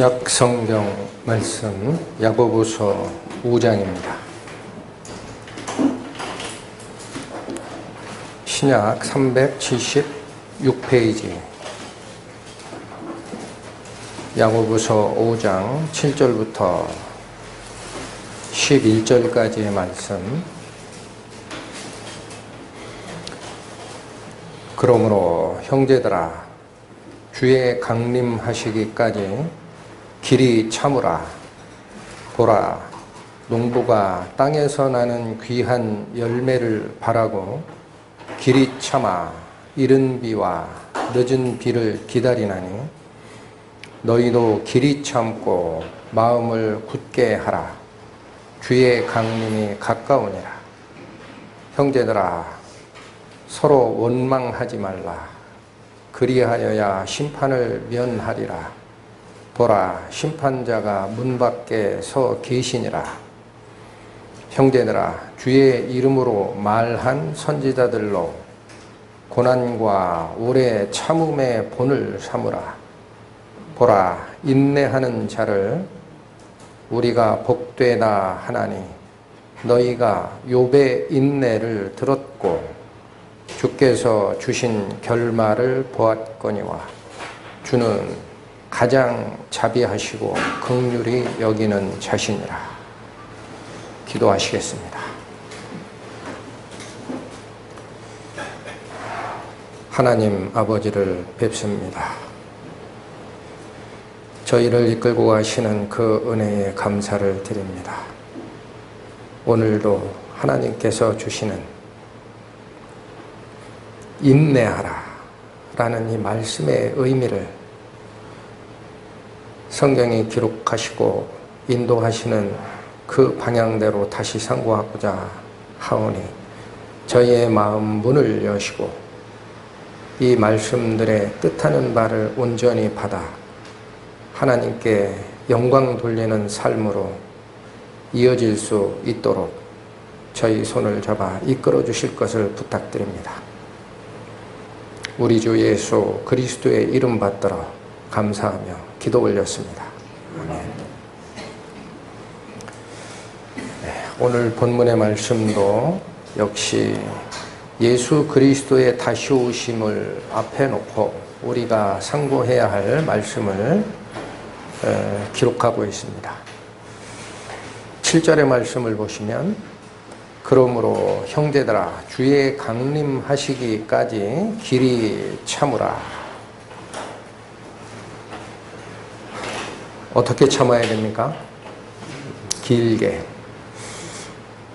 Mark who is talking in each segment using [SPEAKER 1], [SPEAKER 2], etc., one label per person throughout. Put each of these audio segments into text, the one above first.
[SPEAKER 1] 약 성경 말씀 야고보서 5장입니다. 신약 376페이지 야고보서 5장 7절부터 11절까지의 말씀 그러므로 형제들아 주의 강림하시기까지 길이 참으라. 보라 농부가 땅에서 나는 귀한 열매를 바라고 길이 참아 이른 비와 늦은 비를 기다리나니 너희도 길이 참고 마음을 굳게 하라. 주의 강림이 가까우니라. 형제들아 서로 원망하지 말라. 그리하여야 심판을 면하리라 보라 심판자가 문 밖에 서 계시니라. 형제들아 주의 이름으로 말한 선지자들로 고난과 오래 참음의 본을 삼으라. 보라 인내하는 자를 우리가 복되다 하나니 너희가 욥의 인내를 들었고 주께서 주신 결말을 보았거니와 주는 가장 자비하시고 극률이 여기는 자신이라. 기도하시겠습니다. 하나님 아버지를 뵙습니다. 저희를 이끌고 가시는 그 은혜에 감사를 드립니다. 오늘도 하나님께서 주시는 인내하라 라는 이 말씀의 의미를 성경이 기록하시고 인도하시는 그 방향대로 다시 상고하고자 하오니 저희의 마음 문을 여시고 이 말씀들의 뜻하는 바를 온전히 받아 하나님께 영광 돌리는 삶으로 이어질 수 있도록 저희 손을 잡아 이끌어 주실 것을 부탁드립니다. 우리 주 예수 그리스도의 이름 받들어 감사하며 기도 올렸습니다. 아멘. 네, 오늘 본문의 말씀도 역시 예수 그리스도의 다시 오심을 앞에 놓고 우리가 상고해야 할 말씀을 기록하고 있습니다. 7절의 말씀을 보시면 그러므로 형제들아 주의 강림하시기까지 길이 참으라 어떻게 참아야 됩니까? 길게.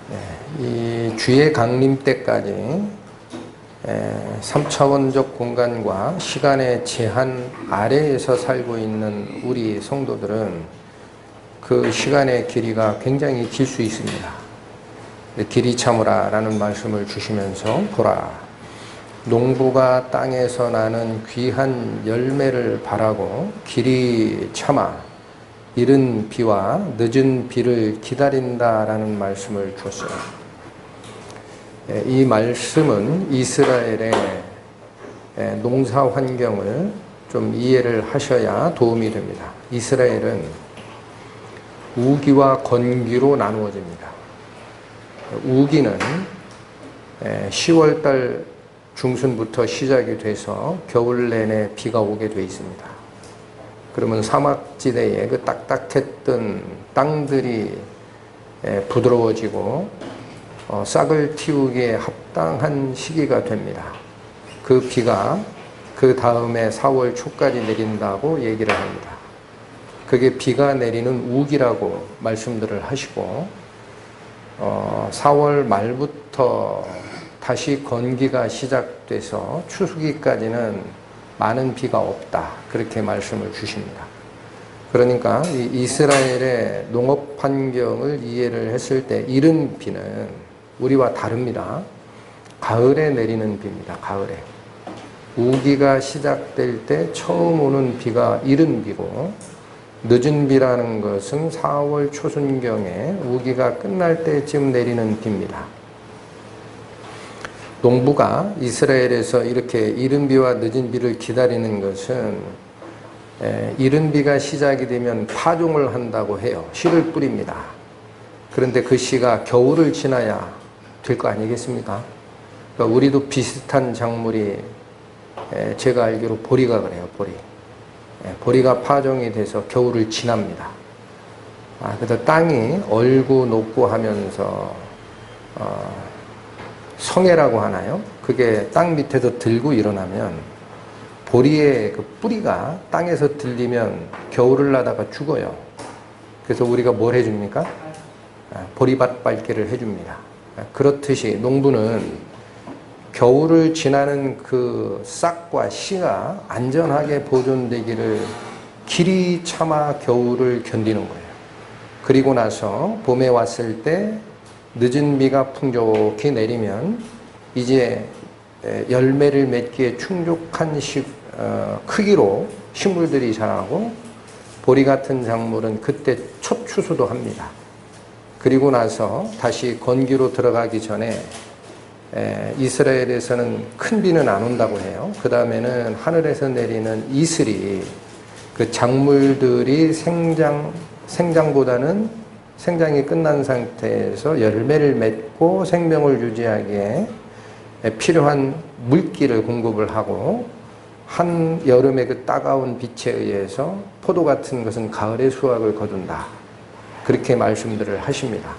[SPEAKER 1] 네, 이 주의 강림 때까지 3차원적 공간과 시간의 제한 아래에서 살고 있는 우리 성도들은 그 시간의 길이가 굉장히 길 수 있습니다. 길이 참으라 라는 말씀을 주시면서 보라. 농부가 땅에서 나는 귀한 열매를 바라고 길이 참아 이른 비와 늦은 비를 기다린다라는 말씀을 줬어요. 예, 이 말씀은 이스라엘의 예, 농사 환경을 좀 이해를 하셔야 도움이 됩니다. 이스라엘은 우기와 건기로 나누어집니다. 우기는 10월달 예, 중순부터 시작이 돼서 겨울 내내 비가 오게 돼 있습니다. 그러면 사막지대에 그 딱딱했던 땅들이 부드러워지고 어, 싹을 틔우기에 합당한 시기가 됩니다. 그 비가 그 다음에 4월 초까지 내린다고 얘기를 합니다. 그게 비가 내리는 우기라고 말씀들을 하시고 어, 4월 말부터 다시 건기가 시작돼서 추수기까지는 많은 비가 없다. 그렇게 말씀을 주십니다. 그러니까 이스라엘의 농업 환경을 이해를 했을 때 이른 비는 우리와 다릅니다. 가을에 내리는 비입니다. 가을에. 우기가 시작될 때 처음 오는 비가 이른 비고 늦은 비라는 것은 4월 초순경에 우기가 끝날 때쯤 내리는 비입니다. 농부가 이스라엘에서 이렇게 이른 비와 늦은 비를 기다리는 것은 에, 이른 비가 시작이 되면 파종을 한다고 해요. 씨를 뿌립니다. 그런데 그 씨가 겨울을 지나야 될 거 아니겠습니까? 그러니까 우리도 비슷한 작물이 에, 제가 알기로 보리가 그래요. 보리. 에, 보리가 파종이 돼서 겨울을 지납니다. 아, 그래서 땅이 얼고 녹고 하면서 어, 성해라고 하나요? 그게 땅 밑에서 들고 일어나면 보리의 그 뿌리가 땅에서 들리면 겨울을 나다가 죽어요. 그래서 우리가 뭘 해줍니까? 아, 보리밭 밟기를 해줍니다. 아, 그렇듯이 농부는 겨울을 지나는 그 싹과 씨가 안전하게 보존되기를 길이 참아 겨울을 견디는 거예요. 그리고 나서 봄에 왔을 때 늦은 비가 풍족히 내리면 이제 열매를 맺기에 충족한 시, 어, 크기로 식물들이 자라고 보리 같은 작물은 그때 첫 추수도 합니다. 그리고 나서 다시 건기로 들어가기 전에 에, 이스라엘에서는 큰 비는 안 온다고 해요. 그 다음에는 하늘에서 내리는 이슬이 그 작물들이 생장 생장보다는 생장이 끝난 상태에서 열매를 맺고 생명을 유지하기에 필요한 물기를 공급을 하고 한 여름의 그 따가운 빛에 의해서 포도 같은 것은 가을의 수확을 거둔다. 그렇게 말씀들을 하십니다.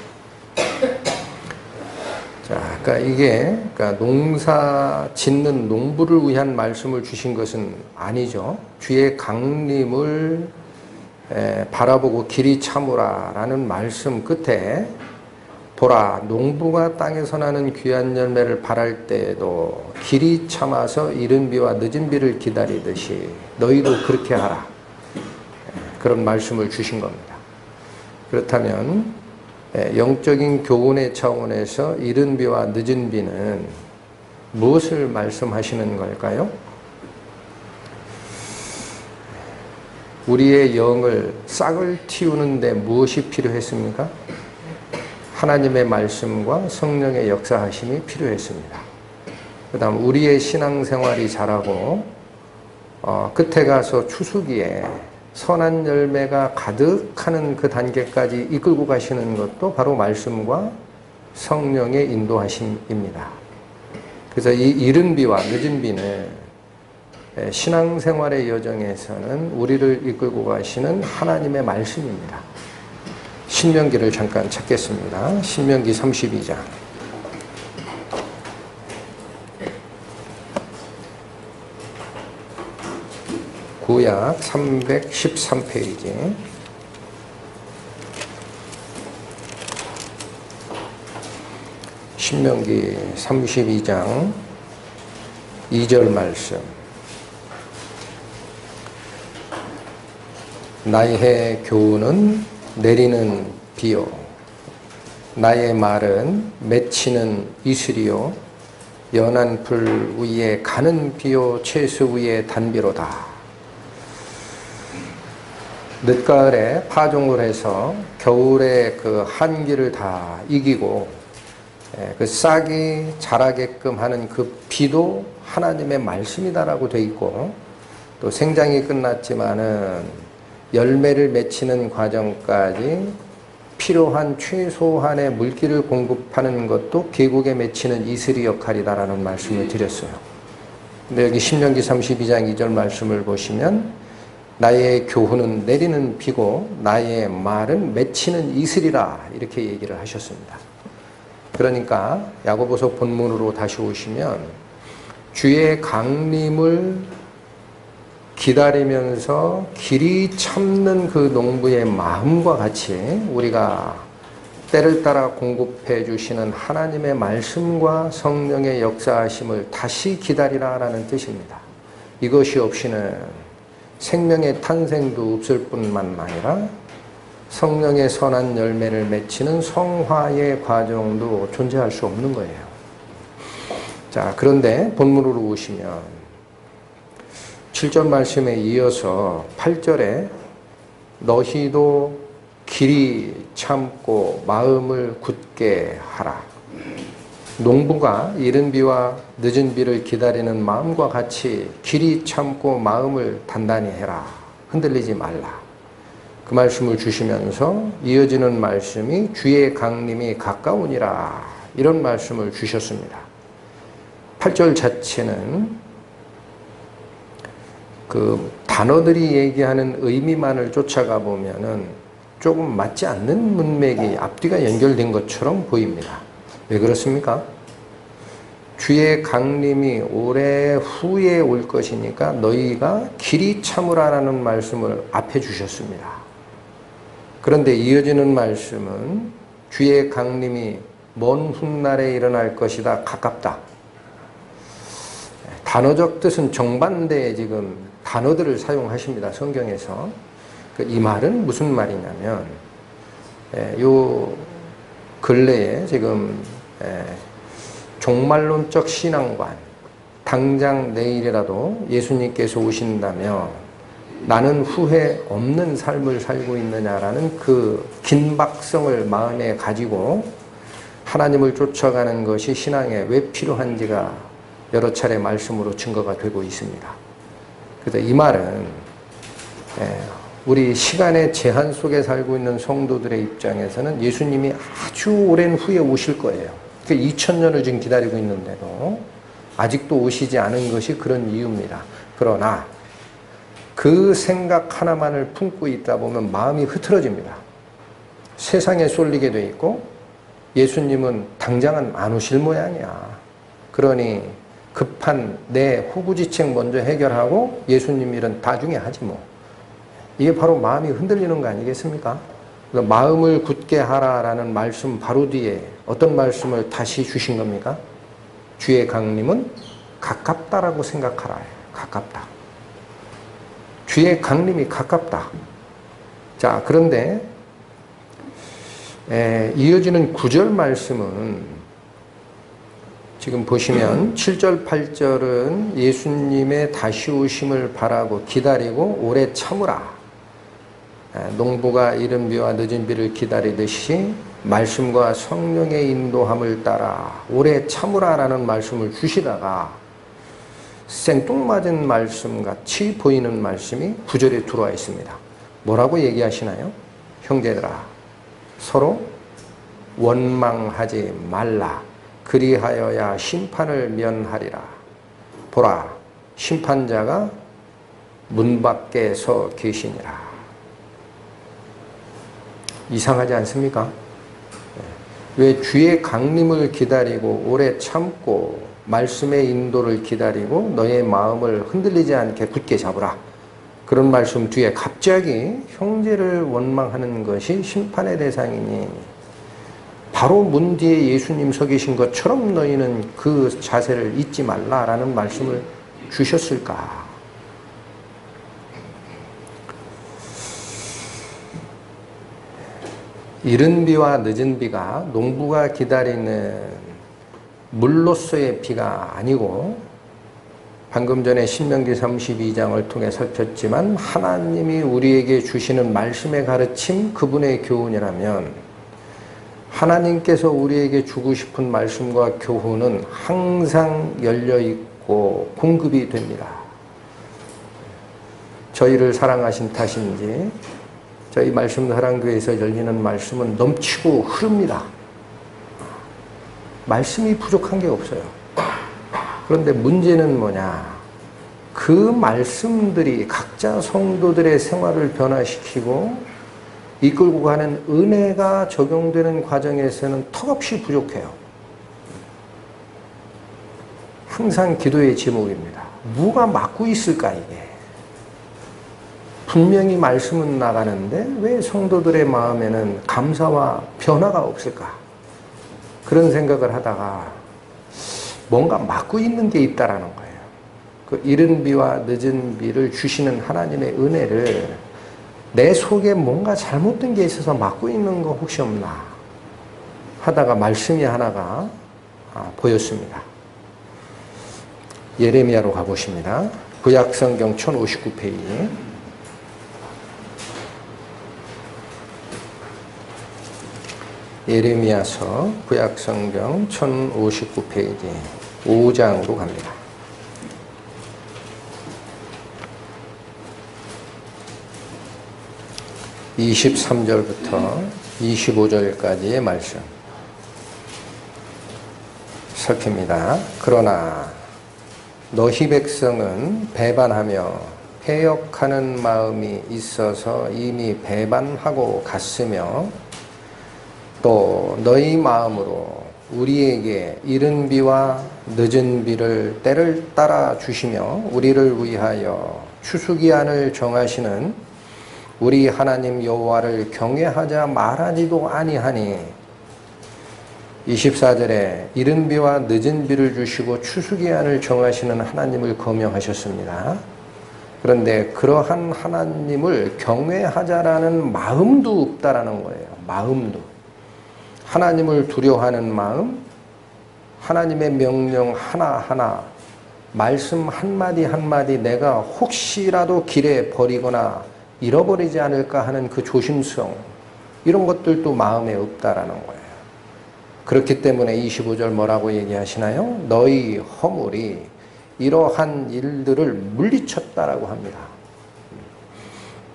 [SPEAKER 1] 자, 그러니까 이게 그러니까 농사 짓는 농부를 위한 말씀을 주신 것은 아니죠. 주의 강림을 바라보고 길이 참으라라는 말씀 끝에 보라 농부가 땅에서 나는 귀한 열매를 바랄 때에도 길이 참아서 이른 비와 늦은 비를 기다리듯이 너희도 그렇게 하라 그런 말씀을 주신 겁니다. 그렇다면 영적인 교훈의 차원에서 이른 비와 늦은 비는 무엇을 말씀하시는 걸까요? 우리의 영을 싹을 틔우는데 무엇이 필요했습니까? 하나님의 말씀과 성령의 역사하심이 필요했습니다. 그 다음 우리의 신앙생활이 자라고 어, 끝에 가서 추수기에 선한 열매가 가득하는 그 단계까지 이끌고 가시는 것도 바로 말씀과 성령의 인도하심입니다. 그래서 이 이른 비와 늦은 비는 예, 신앙생활의 여정에서는 우리를 이끌고 가시는 하나님의 말씀입니다. 신명기를 잠깐 찾겠습니다. 신명기 32장. 구약 313페이지. 신명기 32장 2절 말씀. 나의 교훈은 내리는 비요. 나의 말은 맺히는 이슬이요. 연한 불 위에 가는 비요. 채수 위에 단비로다. 늦가을에 파종을 해서 겨울에 그 한기를 다 이기고 예, 그 싹이 자라게끔 하는 그 비도 하나님의 말씀이다라고 돼 있고 또 생장이 끝났지만은 열매를 맺히는 과정까지 필요한 최소한의 물기를 공급하는 것도 계곡에 맺히는 이슬이 역할이다라는 말씀을 드렸어요. 근데 여기 신명기 32장 2절 말씀을 보시면 나의 교훈은 내리는 비고 나의 말은 맺히는 이슬이라 이렇게 얘기를 하셨습니다. 그러니까 야고보서 본문으로 다시 오시면 주의 강림을 기다리면서 길이 참는 그 농부의 마음과 같이 우리가 때를 따라 공급해 주시는 하나님의 말씀과 성령의 역사하심을 다시 기다리라라는 뜻입니다. 이것이 없이는 생명의 탄생도 없을 뿐만 아니라 성령의 선한 열매를 맺히는 성화의 과정도 존재할 수 없는 거예요. 자, 그런데 본문으로 오시면 7절 말씀에 이어서 8절에 너희도 길이 참고 마음을 굳게 하라. 농부가 이른 비와 늦은 비를 기다리는 마음과 같이 길이 참고 마음을 단단히 해라. 흔들리지 말라. 그 말씀을 주시면서 이어지는 말씀이 주의 강림이 가까우니라. 이런 말씀을 주셨습니다. 8절 자체는 그 단어들이 얘기하는 의미만을 쫓아가 보면은 조금 맞지 않는 문맥이 앞뒤가 연결된 것처럼 보입니다. 왜 그렇습니까? 주의 강림이 오래 후에 올 것이니까 너희가 길이 참으라라는 말씀을 앞에 주셨습니다. 그런데 이어지는 말씀은 주의 강림이 먼 훗날에 일어날 것이다 가깝다. 단어적 뜻은 정반대의 지금 단어들을 사용하십니다. 성경에서. 그이 말은 무슨 말이냐면, 요 근래에 지금 종말론적 신앙관, 당장 내일이라도 예수님께서 오신다면 나는 후회 없는 삶을 살고 있느냐라는 그 긴박성을 마음에 가지고 하나님을 쫓아가는 것이 신앙에 왜 필요한지가 여러 차례 말씀으로 증거가 되고 있습니다. 그래서 이 말은 우리 시간의 제한 속에 살고 있는 성도들의 입장에서는 예수님이 아주 오랜 후에 오실 거예요. 2000년을 그 지금 기다리고 있는데도 아직도 오시지 않은 것이 그런 이유입니다. 그러나 그 생각 하나만을 품고 있다 보면 마음이 흐트러집니다. 세상에 쏠리게 돼 있고 예수님은 당장은 안 오실 모양이야. 그러니 급한 내 후구지책 먼저 해결하고 예수님 일은 나중에 하지 뭐. 이게 바로 마음이 흔들리는 거 아니겠습니까? 마음을 굳게 하라라는 말씀 바로 뒤에 어떤 말씀을 다시 주신 겁니까? 주의 강림은 가깝다라고 생각하라. 가깝다. 주의 강림이 가깝다. 자, 그런데 에, 이어지는 구절 말씀은 지금 보시면 7절, 8절은 예수님의 다시 오심을 바라고 기다리고 오래 참으라. 농부가 이른 비와 늦은 비를 기다리듯이 말씀과 성령의 인도함을 따라 오래 참으라라는 말씀을 주시다가 생뚱맞은 말씀 같이 보이는 말씀이 구절에 들어와 있습니다. 뭐라고 얘기하시나요? 형제들아, 서로 원망하지 말라. 그리하여야 심판을 면하리라. 보라, 심판자가 문 밖에 서 계시니라. 이상하지 않습니까? 왜 주의 강림을 기다리고 오래 참고 말씀의 인도를 기다리고 너의 마음을 흔들리지 않게 굳게 잡으라. 그런 말씀 뒤에 갑자기 형제를 원망하는 것이 심판의 대상이니 바로 문 뒤에 예수님 서 계신 것처럼 너희는 그 자세를 잊지 말라라는 말씀을 주셨을까? 이른 비와 늦은 비가 농부가 기다리는 물로서의 비가 아니고 방금 전에 신명기 32장을 통해 살폈지만 하나님이 우리에게 주시는 말씀의 가르침 그분의 교훈이라면 하나님께서 우리에게 주고 싶은 말씀과 교훈은 항상 열려 있고 공급이 됩니다. 저희를 사랑하신 탓인지 저희 말씀 사랑교회에서 열리는 말씀은 넘치고 흐릅니다. 말씀이 부족한 게 없어요. 그런데 문제는 뭐냐? 그 말씀들이 각자 성도들의 생활을 변화시키고 이끌고 가는 은혜가 적용되는 과정에서는 턱없이 부족해요. 항상 기도의 제목입니다. 뭐가 막고 있을까, 이게? 분명히 말씀은 나가는데 왜 성도들의 마음에는 감사와 변화가 없을까? 그런 생각을 하다가 뭔가 막고 있는 게 있다라는 거예요. 그 이른 비와 늦은 비를 주시는 하나님의 은혜를 내 속에 뭔가 잘못된 게 있어서 막고 있는 거 혹시 없나 하다가 말씀이 하나가 아, 보였습니다. 예레미야로 가보십니다. 구약성경 1059페이지. 예레미야서 구약성경 1059페이지 5장으로 갑니다. 23절부터 25절까지의 말씀 살핍니다. 그러나 너희 백성은 배반하며 해역하는 마음이 있어서 이미 배반하고 갔으며 또 너희 마음으로 우리에게 이른 비와 늦은 비를 때를 따라 주시며 우리를 위하여 추수기한을 정하시는 우리 하나님 여호와를 경외하자 말하지도 아니하니 24절에 이른 비와 늦은 비를 주시고 추수기한을 정하시는 하나님을 거명하셨습니다. 그런데 그러한 하나님을 경외하자라는 마음도 없다라는 거예요. 마음도. 하나님을 두려워하는 마음, 하나님의 명령 하나하나, 말씀 한마디 한마디 내가 혹시라도 길에 버리거나 잃어버리지 않을까 하는 그 조심성, 이런 것들도 마음에 없다라는 거예요. 그렇기 때문에 25절 뭐라고 얘기하시나요? 너희 허물이 이러한 일들을 물리쳤다라고 합니다.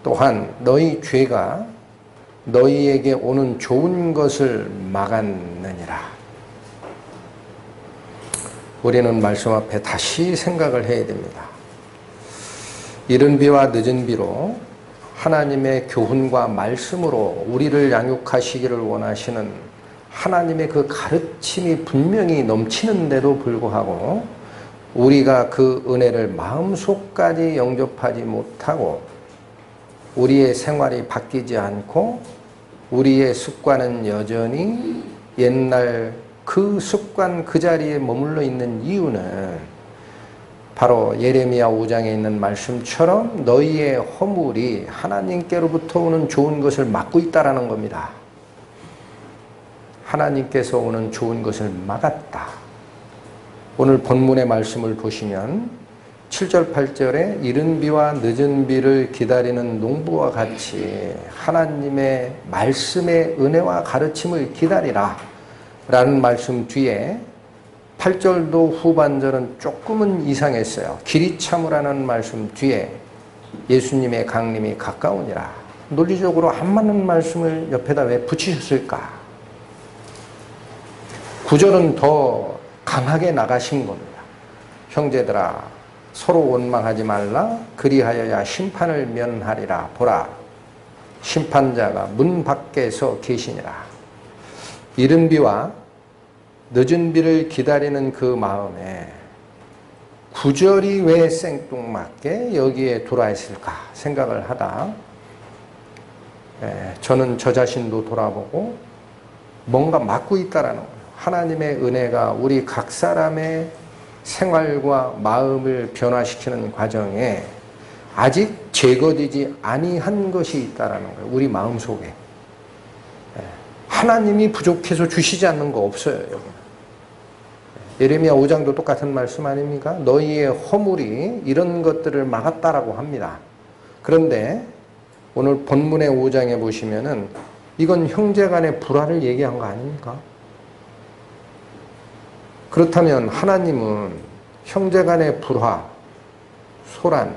[SPEAKER 1] 또한 너희 죄가 너희에게 오는 좋은 것을 막았느니라. 우리는 말씀 앞에 다시 생각을 해야 됩니다. 이른 비와 늦은 비로 하나님의 교훈과 말씀으로 우리를 양육하시기를 원하시는 하나님의 그 가르침이 분명히 넘치는데도 불구하고 우리가 그 은혜를 마음속까지 영접하지 못하고 우리의 생활이 바뀌지 않고 우리의 습관은 여전히 옛날 그 습관 그 자리에 머물러 있는 이유는 바로 예레미야 5장에 있는 말씀처럼 너희의 허물이 하나님께로부터 오는 좋은 것을 막고 있다라는 겁니다. 하나님께서 오는 좋은 것을 막았다. 오늘 본문의 말씀을 보시면 7절 8절에 이른 비와 늦은 비를 기다리는 농부와 같이 하나님의 말씀의 은혜와 가르침을 기다리라 라는 말씀 뒤에 8절도 후반절은 조금은 이상했어요. 길이 참으라는 말씀 뒤에 예수님의 강림이 가까우니라. 논리적으로 안 맞는 말씀을 옆에다 왜 붙이셨을까? 구절은 더 강하게 나가신 겁니다. 형제들아, 서로 원망하지 말라. 그리하여야 심판을 면하리라. 보라, 심판자가 문 밖에서 계시니라. 이른 비와 늦은 비를 기다리는 그 마음에 구절이 왜 생뚱맞게 여기에 돌아 있을까 생각을 하다 예, 저는 저 자신도 돌아보고 뭔가 막고 있다라는 거예요. 하나님의 은혜가 우리 각 사람의 생활과 마음을 변화시키는 과정에 아직 제거되지 아니한 것이 있다라는 거예요. 우리 마음 속에. 예, 하나님이 부족해서 주시지 않는 거 없어요, 여기. 예레미야 5장도 똑같은 말씀 아닙니까? 너희의 허물이 이런 것들을 막았다라고 합니다. 그런데 오늘 본문의 5장에 보시면은 이건 형제 간의 불화를 얘기한 거 아닙니까? 그렇다면 하나님은 형제 간의 불화, 소란,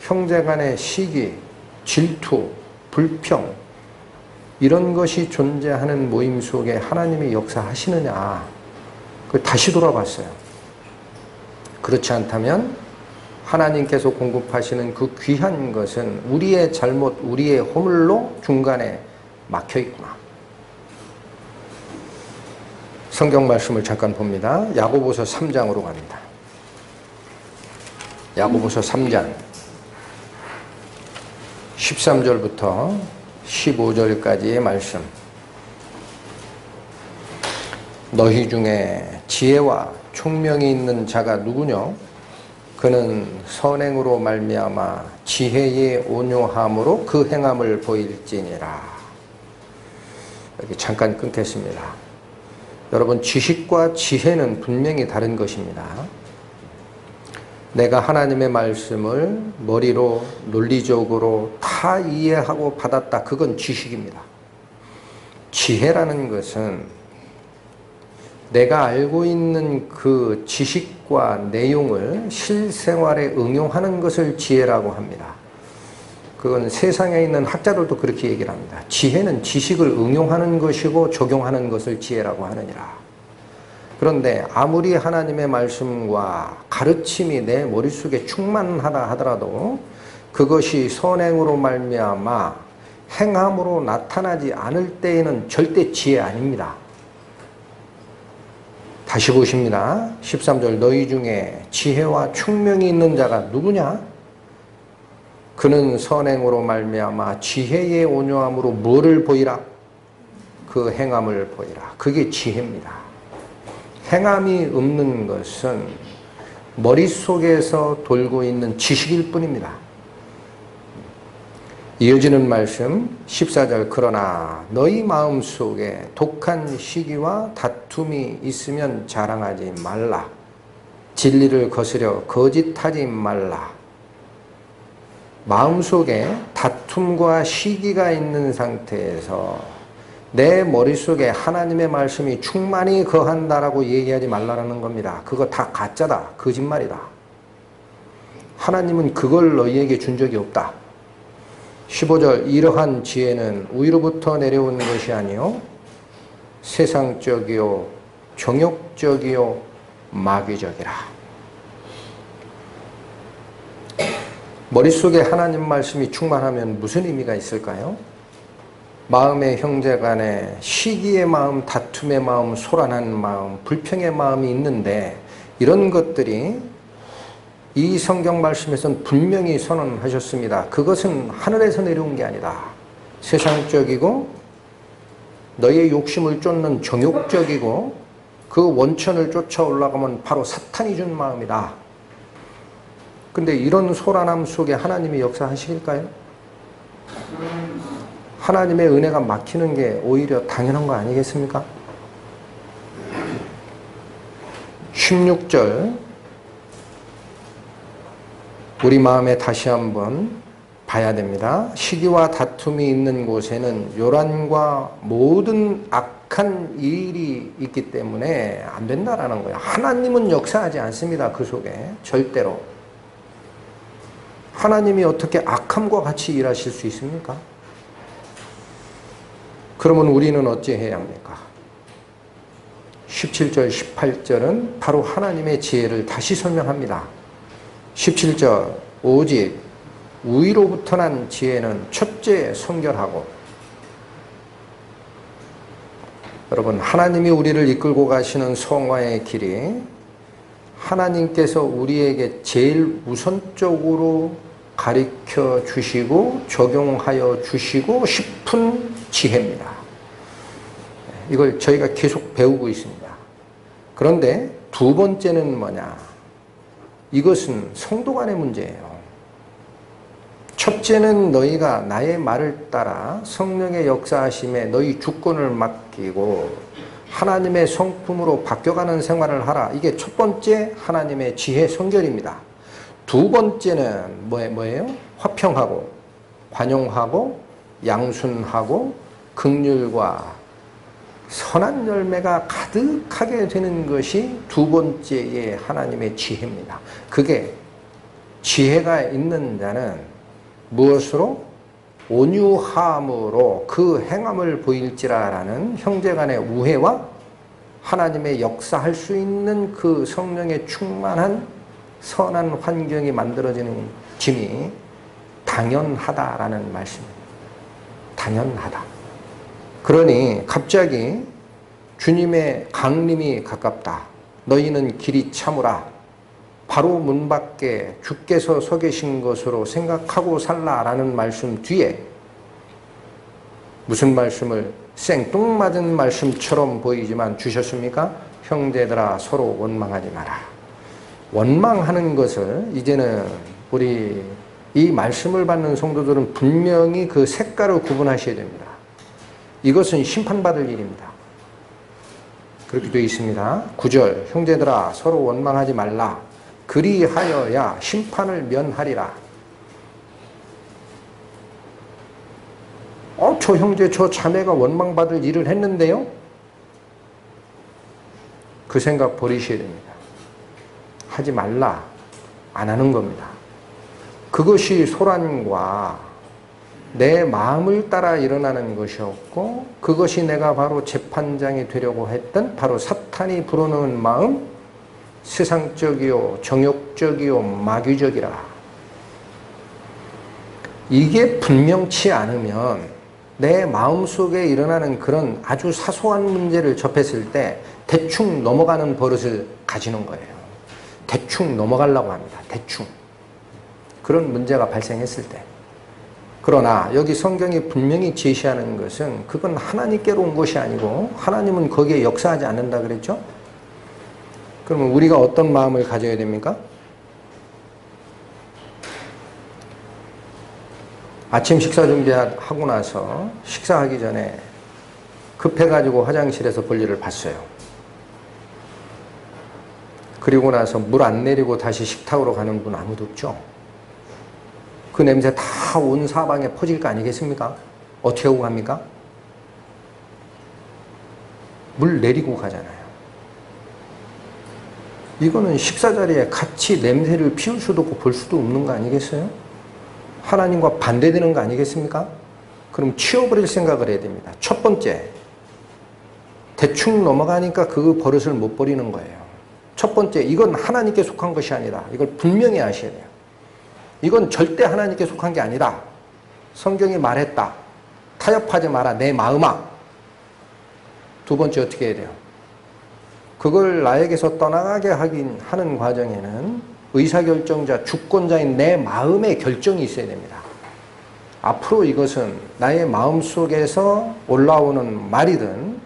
[SPEAKER 1] 형제 간의 시기, 질투, 불평, 이런 것이 존재하는 모임 속에 하나님이 역사하시느냐? 그 다시 돌아봤어요. 그렇지 않다면 하나님께서 공급하시는 그 귀한 것은 우리의 잘못, 우리의 허물로 중간에 막혀 있구나. 성경 말씀을 잠깐 봅니다. 야고보서 3장으로 갑니다. 야고보서 3장 13절부터 15절까지의 말씀. 너희 중에 지혜와 총명이 있는 자가 누구뇨? 그는 선행으로 말미암아 지혜의 온유함으로 그 행함을 보일지니라. 여기 잠깐 끊겠습니다. 여러분 지식과 지혜는 분명히 다른 것입니다. 내가 하나님의 말씀을 머리로 논리적으로 다 이해하고 받았다. 그건 지식입니다. 지혜라는 것은 내가 알고 있는 그 지식과 내용을 실생활에 응용하는 것을 지혜라고 합니다. 그 그건 세상에 있는 학자들도 그렇게 얘기를 합니다. 지혜는 지식을 응용하는 것이고 적용하는 것을 지혜라고 하느니라. 그런데 아무리 하나님의 말씀과 가르침이 내 머릿속에 충만하다 하더라도 그것이 선행으로 말미암아 행함으로 나타나지 않을 때에는 절대 지혜 아닙니다. 다시 보십니다. 13절 너희 중에 지혜와 충명이 있는 자가 누구냐? 그는 선행으로 말미암아 지혜의 온유함으로 무엇을 보이라? 그 행함을 보이라. 그게 지혜입니다. 행함이 없는 것은 머릿속에서 돌고 있는 지식일 뿐입니다. 이어지는 말씀 14절 그러나 너희 마음속에 독한 시기와 다툼이 있으면 자랑하지 말라 진리를 거스려 거짓하지 말라 마음속에 다툼과 시기가 있는 상태에서 내 머릿속에 하나님의 말씀이 충만히 거한다라고 얘기하지 말라는 겁니다. 그거 다 가짜다. 거짓말이다. 하나님은 그걸 너희에게 준 적이 없다. 15절 이러한 지혜는 위로부터 내려온 것이 아니요 세상적이요 정욕적이요 마귀적이라. 머릿속에 하나님 말씀이 충만하면 무슨 의미가 있을까요? 마음의 형제 간에 시기의 마음, 다툼의 마음, 소란한 마음, 불평의 마음이 있는데 이런 것들이 이 성경 말씀에서는 분명히 선언하셨습니다. 그것은 하늘에서 내려온 게 아니다. 세상적이고 너의 욕심을 쫓는 정욕적이고 그 원천을 쫓아 올라가면 바로 사탄이 준 마음이다. 근데 이런 소란함 속에 하나님이 역사하실까요? 하나님의 은혜가 막히는 게 오히려 당연한 거 아니겠습니까? 16절 우리 마음에 다시 한번 봐야 됩니다. 시기와 다툼이 있는 곳에는 요란과 모든 악한 일이 있기 때문에 안 된다라는 거예요. 하나님은 역사하지 않습니다. 그 속에 절대로. 하나님이 어떻게 악함과 같이 일하실 수 있습니까? 그러면 우리는 어찌 해야 합니까? 17절, 18절은 바로 하나님의 지혜를 다시 설명합니다. 17절 오직 위로부터 난 지혜는 첫째 성결하고 여러분 하나님이 우리를 이끌고 가시는 성화의 길이 하나님께서 우리에게 제일 우선적으로 가르쳐 주시고 적용하여 주시고 싶은 지혜입니다. 이걸 저희가 계속 배우고 있습니다. 그런데 두 번째는 뭐냐? 이것은 성도 간의 문제예요. 첫째는 너희가 나의 말을 따라 성령의 역사하심에 너희 주권을 맡기고 하나님의 성품으로 바뀌어가는 생활을 하라. 이게 첫 번째 하나님의 지혜 성결입니다. 두 번째는 뭐예요? 화평하고 관용하고 양순하고 극률과 선한 열매가 가득하게 되는 것이 두 번째의 하나님의 지혜입니다. 그게 지혜가 있는 자는 무엇으로? 온유함으로 그 행함을 보일지라라는 형제간의 우애와 하나님의 역사할 수 있는 그 성령의 충만한 선한 환경이 만들어지는 짐이 당연하다라는 말씀입니다. 당연하다. 그러니 갑자기 주님의 강림이 가깝다. 너희는 길이 참으라. 바로 문 밖에 주께서 서 계신 것으로 생각하고 살라라는 말씀 뒤에 무슨 말씀을 생뚱맞은 말씀처럼 보이지만 주셨습니까? 형제들아 서로 원망하지 마라. 원망하는 것을 이제는 우리 이 말씀을 받는 성도들은 분명히 그 색깔을 구분하셔야 됩니다. 이것은 심판받을 일입니다. 그렇게 되어 있습니다. 9절 형제들아 서로 원망하지 말라. 그리하여야 심판을 면하리라. 어, 저 형제, 저 자매가 원망받을 일을 했는데요? 그 생각 버리셔야 됩니다. 하지 말라. 안 하는 겁니다. 그것이 소란과 내 마음을 따라 일어나는 것이었고 그것이 내가 바로 재판장이 되려고 했던 바로 사탄이 불어넣은 마음 세상적이요 정욕적이요 마귀적이라 이게 분명치 않으면 내 마음속에 일어나는 그런 아주 사소한 문제를 접했을 때 대충 넘어가는 버릇을 가지는 거예요. 대충 넘어가려고 합니다. 대충. 그런 문제가 발생했을 때. 그러나 여기 성경이 분명히 제시하는 것은 그건 하나님께로 온 것이 아니고 하나님은 거기에 역사하지 않는다 그랬죠? 그러면 우리가 어떤 마음을 가져야 됩니까? 아침 식사 준비하고 나서 식사하기 전에 급해가지고 화장실에서 볼일을 봤어요. 그리고 나서 물 안 내리고 다시 식탁으로 가는 분 아무도 없죠? 그 냄새 다 온 사방에 퍼질 거 아니겠습니까? 어떻게 하고 갑니까? 물 내리고 가잖아요. 이거는 식사 자리에 같이 냄새를 피울 수도 없고 볼 수도 없는 거 아니겠어요? 하나님과 반대되는 거 아니겠습니까? 그럼 치워버릴 생각을 해야 됩니다. 첫 번째, 대충 넘어가니까 그 버릇을 못 버리는 거예요. 첫 번째, 이건 하나님께 속한 것이 아니다. 이걸 분명히 아셔야 돼요. 이건 절대 하나님께 속한 게 아니다. 성경이 말했다. 타협하지 마라. 내 마음아. 두 번째 어떻게 해야 돼요? 그걸 나에게서 떠나가게 하긴 하는 과정에는 의사결정자, 주권자인 내 마음의 결정이 있어야 됩니다. 앞으로 이것은 나의 마음 속에서 올라오는 말이든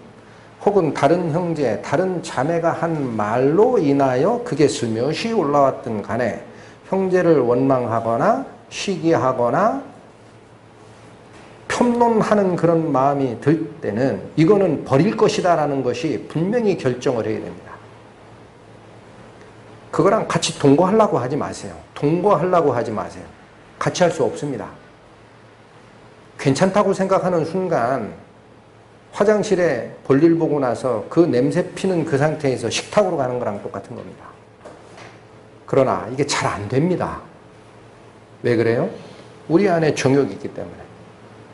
[SPEAKER 1] 혹은 다른 형제, 다른 자매가 한 말로 인하여 그게 슬며시 올라왔든 간에 형제를 원망하거나 시기하거나 편론하는 그런 마음이 들 때는 이거는 버릴 것이다 라는 것이 분명히 결정을 해야 됩니다. 그거랑 같이 동거하려고 하지 마세요. 동거하려고 하지 마세요. 같이 할 수 없습니다. 괜찮다고 생각하는 순간 화장실에 볼일 보고 나서 그 냄새 피는 그 상태에서 식탁으로 가는 거랑 똑같은 겁니다. 그러나 이게 잘 안 됩니다. 왜 그래요? 우리 안에 정욕이 있기 때문에.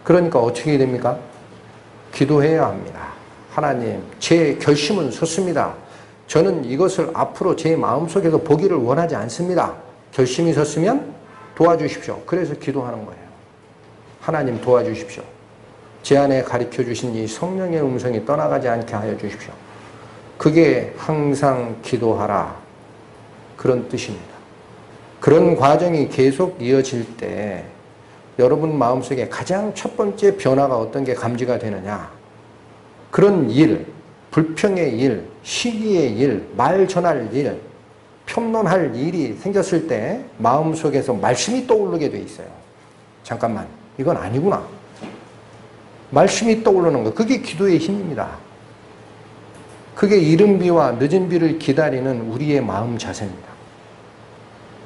[SPEAKER 1] 그러니까 어떻게 됩니까? 기도해야 합니다. 하나님, 제 결심은 섰습니다. 저는 이것을 앞으로 제 마음속에서 보기를 원하지 않습니다. 결심이 섰으면 도와주십시오. 그래서 기도하는 거예요. 하나님 도와주십시오. 제 안에 가르쳐 주신 이 성령의 음성이 떠나가지 않게 하여 주십시오. 그게 항상 기도하라. 그런 뜻입니다. 그런 과정이 계속 이어질 때 여러분 마음속에 가장 첫 번째 변화가 어떤 게 감지가 되느냐. 그런 일, 불평의 일, 시기의 일, 말 전할 일, 평론할 일이 생겼을 때 마음속에서 말씀이 떠오르게 돼 있어요. 잠깐만, 이건 아니구나. 말씀이 떠오르는 거, 그게 기도의 힘입니다. 그게 이른 비와 늦은 비를 기다리는 우리의 마음 자세입니다.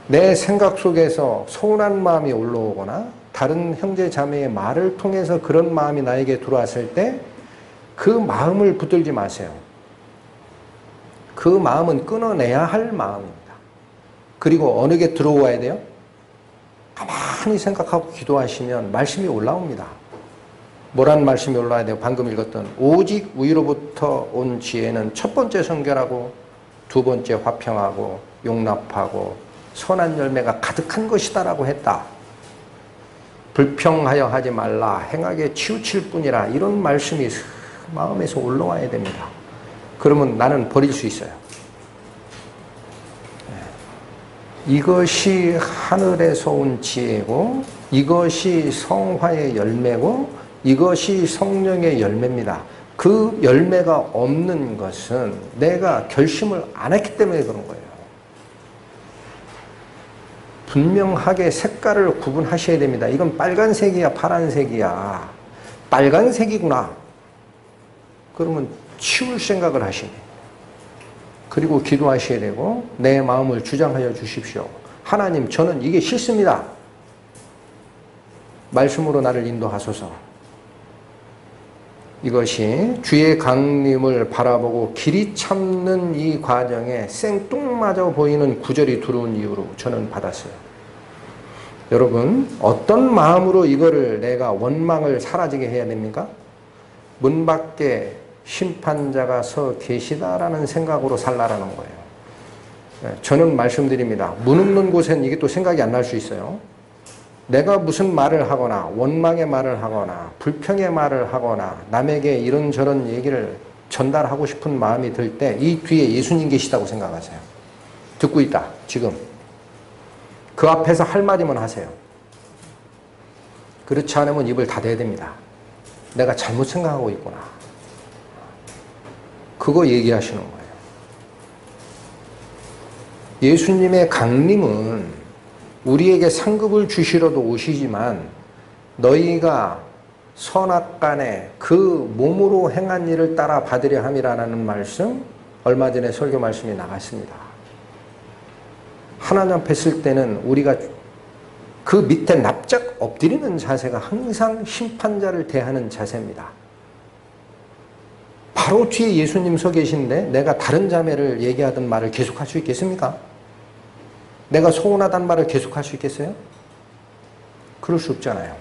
[SPEAKER 1] 내 생각 속에서 서운한 마음이 올라오거나 다른 형제 자매의 말을 통해서 그런 마음이 나에게 들어왔을 때 그 마음을 붙들지 마세요. 그 마음은 끊어내야 할 마음입니다. 그리고 어느 게 들어와야 돼요? 가만히 생각하고 기도하시면 말씀이 올라옵니다. 뭐란 말씀이 올라야 돼요? 방금 읽었던 오직 위로부터 온 지혜는 첫 번째 성결하고 두 번째 화평하고 용납하고 선한 열매가 가득한 것이다라고 했다. 불평하여 하지 말라 행하게 치우칠 뿐이라 이런 말씀이 마음에서 올라와야 됩니다. 그러면 나는 버릴 수 있어요. 네. 이것이 하늘에서 온 지혜고 이것이 성화의 열매고 이것이 성령의 열매입니다. 그 열매가 없는 것은 내가 결심을 안 했기 때문에 그런 거예요. 분명하게 색깔을 구분하셔야 됩니다. 이건 빨간색이야, 파란색이야. 빨간색이구나. 그러면 치울 생각을 하시네. 그리고 기도하셔야 되고 내 마음을 주장하여 주십시오. 하나님 저는 이게 싫습니다. 말씀으로 나를 인도하소서. 이것이 주의 강림을 바라보고 길이 참는 이 과정에 생뚱마저 보이는 구절이 들어온 이유로 저는 받았어요. 여러분, 어떤 마음으로 이거를 내가 원망을 사라지게 해야 됩니까? 문 밖에 심판자가 서 계시다라는 생각으로 살라라는 거예요. 예, 저는 말씀드립니다. 문 없는 곳엔 이게 또 생각이 안 날 수 있어요. 내가 무슨 말을 하거나 원망의 말을 하거나 불평의 말을 하거나 남에게 이런저런 얘기를 전달하고 싶은 마음이 들 때 이 뒤에 예수님 계시다고 생각하세요. 듣고 있다. 지금. 그 앞에서 할 말이면 하세요. 그렇지 않으면 입을 닫아야 됩니다. 내가 잘못 생각하고 있구나. 그거 얘기하시는 거예요. 예수님의 강림은 우리에게 상급을 주시러도 오시지만 너희가 선악 간에 그 몸으로 행한 일을 따라 받으려 함이라는 말씀 얼마 전에 설교 말씀이 나갔습니다. 하나님 앞에 설 때는 우리가 그 밑에 납작 엎드리는 자세가 항상 심판자를 대하는 자세입니다. 바로 뒤에 예수님 서 계신데 내가 다른 자매를 얘기하던 말을 계속할 수 있겠습니까? 내가 소원하단 말을 계속 할 수 있겠어요? 그럴 수 없잖아요.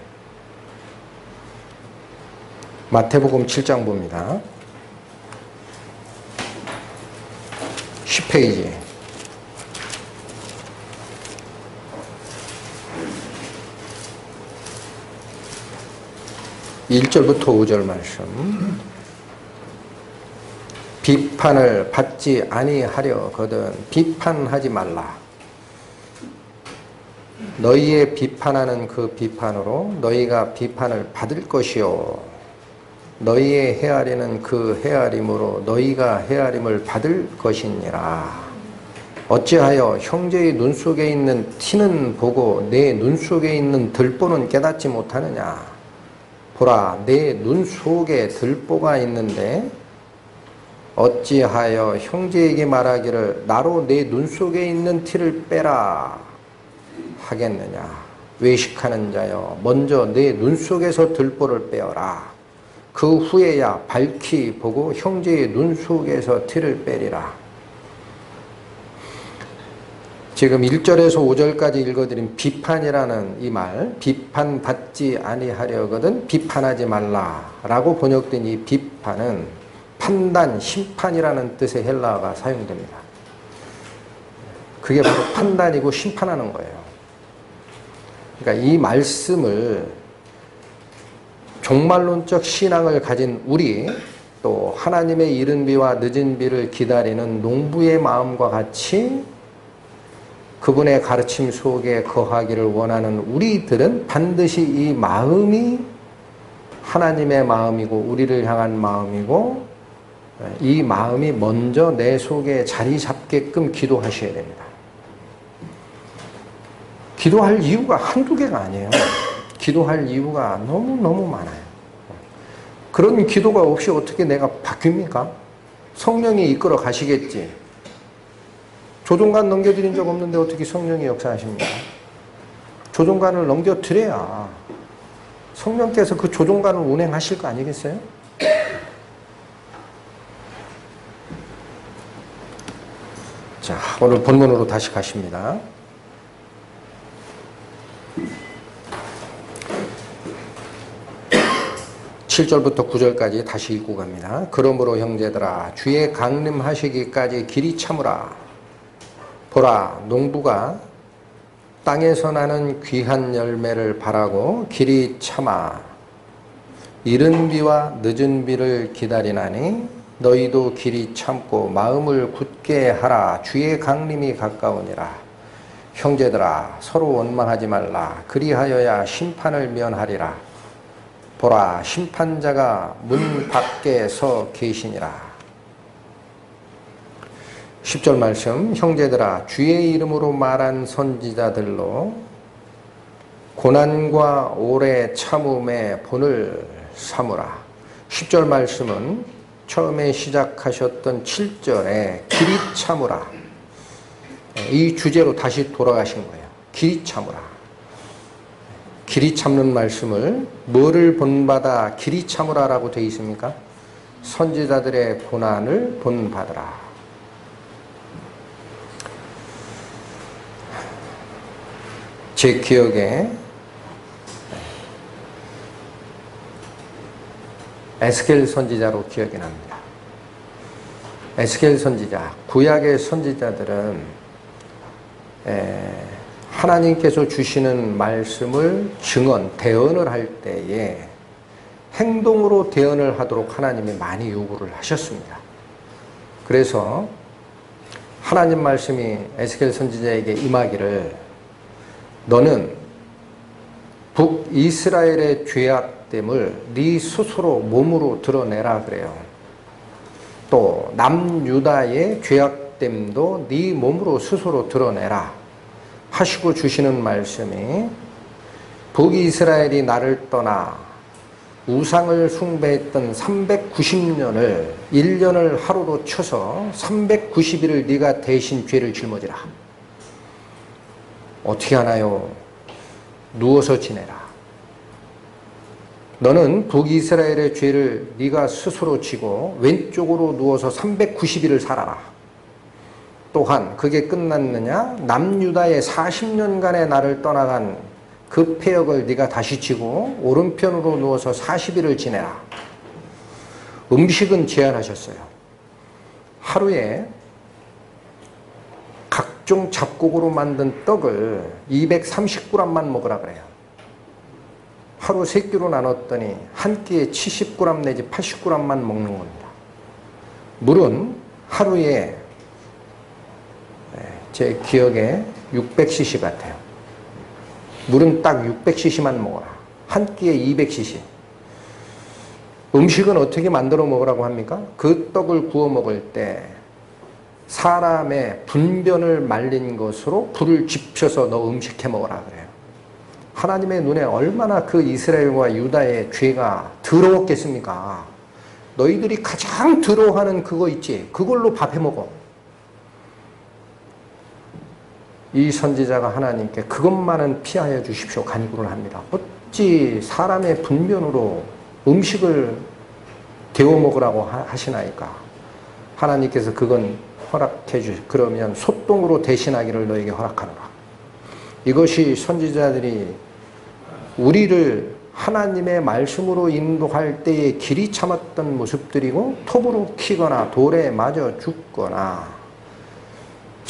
[SPEAKER 1] 마태복음 7장 봅니다. 10페이지. 1절부터 5절 말씀. 비판을 받지 아니하려거든 비판하지 말라. 너희의 비판하는 그 비판으로 너희가 비판을 받을 것이요. 너희의 헤아리는 그 헤아림으로 너희가 헤아림을 받을 것이니라. 어찌하여 형제의 눈 속에 있는 티는 보고 내 눈 속에 있는 들보는 깨닫지 못하느냐? 보라, 내 눈 속에 들보가 있는데 어찌하여 형제에게 말하기를 나로 내 눈 속에 있는 티를 빼라 하겠느냐? 외식하는 자여, 먼저 내 눈 속에서 들보를 빼어라. 그 후에야 밝히 보고 형제의 눈 속에서 티를 빼리라. 지금 1절에서 5절까지 읽어드린 비판이라는 이 말, 비판받지 아니하려거든 비판하지 말라라고 번역된 이 비판은 판단, 심판이라는 뜻의 헬라어가 사용됩니다. 그게 바로 판단이고 심판하는 거예요. 그러니까 이 말씀을 종말론적 신앙을 가진 우리 또 하나님의 이른 비와 늦은 비를 기다리는 농부의 마음과 같이 그분의 가르침 속에 거하기를 원하는 우리들은 반드시 이 마음이 하나님의 마음이고 우리를 향한 마음이고 이 마음이 먼저 내 속에 자리 잡게끔 기도하셔야 됩니다. 기도할 이유가 한두 개가 아니에요. 기도할 이유가 너무너무 많아요. 그런 기도가 없이 어떻게 내가 바뀝니까? 성령이 이끌어 가시겠지. 조종관 넘겨드린 적 없는데 어떻게 성령이 역사하십니까? 조종관을 넘겨드려야 성령께서 그 조종관을 운행하실 거 아니겠어요? 자, 오늘 본문으로 다시 가십니다. (7절부터) (9절까지) 다시 읽고 갑니다. 그러므로 형제들아 주의 강림하시기까지 길이 참으라. 보라 농부가 땅에서 나는 귀한 열매를 바라고 길이 참아. 이른 비와 늦은 비를 기다리나니 너희도 길이 참고 마음을 굳게 하라. 주의 강림이 가까우니라. 형제들아 서로 원망하지 말라. 그리하여야 심판을 면하리라 보라 심판자가 문 밖에 서 계시니라. 10절 말씀 형제들아 주의 이름으로 말한 선지자들로 고난과 오래 참음의 본을 삼으라. 10절 말씀은 처음에 시작하셨던 7절에 길이 참으라. 이 주제로 다시 돌아가신 거예요. 길이 참으라 길이 참는 말씀을 뭐를 본받아 길이 참으라라고 되어 있습니까? 선지자들의 고난을 본받으라 제 기억에 에스겔 선지자로 기억이 납니다. 에스겔 선지자, 구약의 선지자들은 하나님께서 주시는 말씀을 증언, 대언을 할 때에 행동으로 대언을 하도록 하나님이 많이 요구를 하셨습니다. 그래서 하나님 말씀이 에스겔 선지자에게 임하기를 너는 북이스라엘의 죄악됨을 네 스스로 몸으로 드러내라 그래요. 또 남유다의 죄악됨도 네 몸으로 스스로 드러내라 하시고 주시는 말씀이 북이스라엘이 나를 떠나 우상을 숭배했던 390년을 1년을 하루로 쳐서 390일을 네가 대신 죄를 짊어지라. 어떻게 하나요? 누워서 지내라. 너는 북이스라엘의 죄를 네가 스스로 지고 왼쪽으로 누워서 390일을 살아라. 또한 그게 끝났느냐? 남유다의 40년간의 나를 떠나간 그 폐역을 네가 다시 지고 오른편으로 누워서 40일을 지내라. 음식은 제한하셨어요. 하루에 각종 잡곡으로 만든 떡을 230g만 먹으라 그래요. 하루 세 끼로 나눴더니 한 끼에 70g 내지 80g만 먹는 겁니다. 물은 하루에 제 기억에 600cc 같아요. 물은 딱 600cc만 먹어라. 한 끼에 200cc. 음식은 어떻게 만들어 먹으라고 합니까? 그 떡을 구워 먹을 때 사람의 분변을 말린 것으로 불을 지펴서 너 음식해 먹어라 그래요. 하나님의 눈에 얼마나 그 이스라엘과 유다의 죄가 더러웠겠습니까? 너희들이 가장 더러워하는 그거 있지? 그걸로 밥해 먹어. 이 선지자가 하나님께 그것만은 피하여 주십시오. 간구를 합니다. 어찌 사람의 분변으로 음식을 데워 먹으라고 하시나이까? 하나님께서 그건 허락해 주시 그러면 소똥으로 대신하기를 너에게 허락하노라. 이것이 선지자들이 우리를 하나님의 말씀으로 인도할 때에 길이 참았던 모습들이고 톱으로 키거나 돌에 맞아 죽거나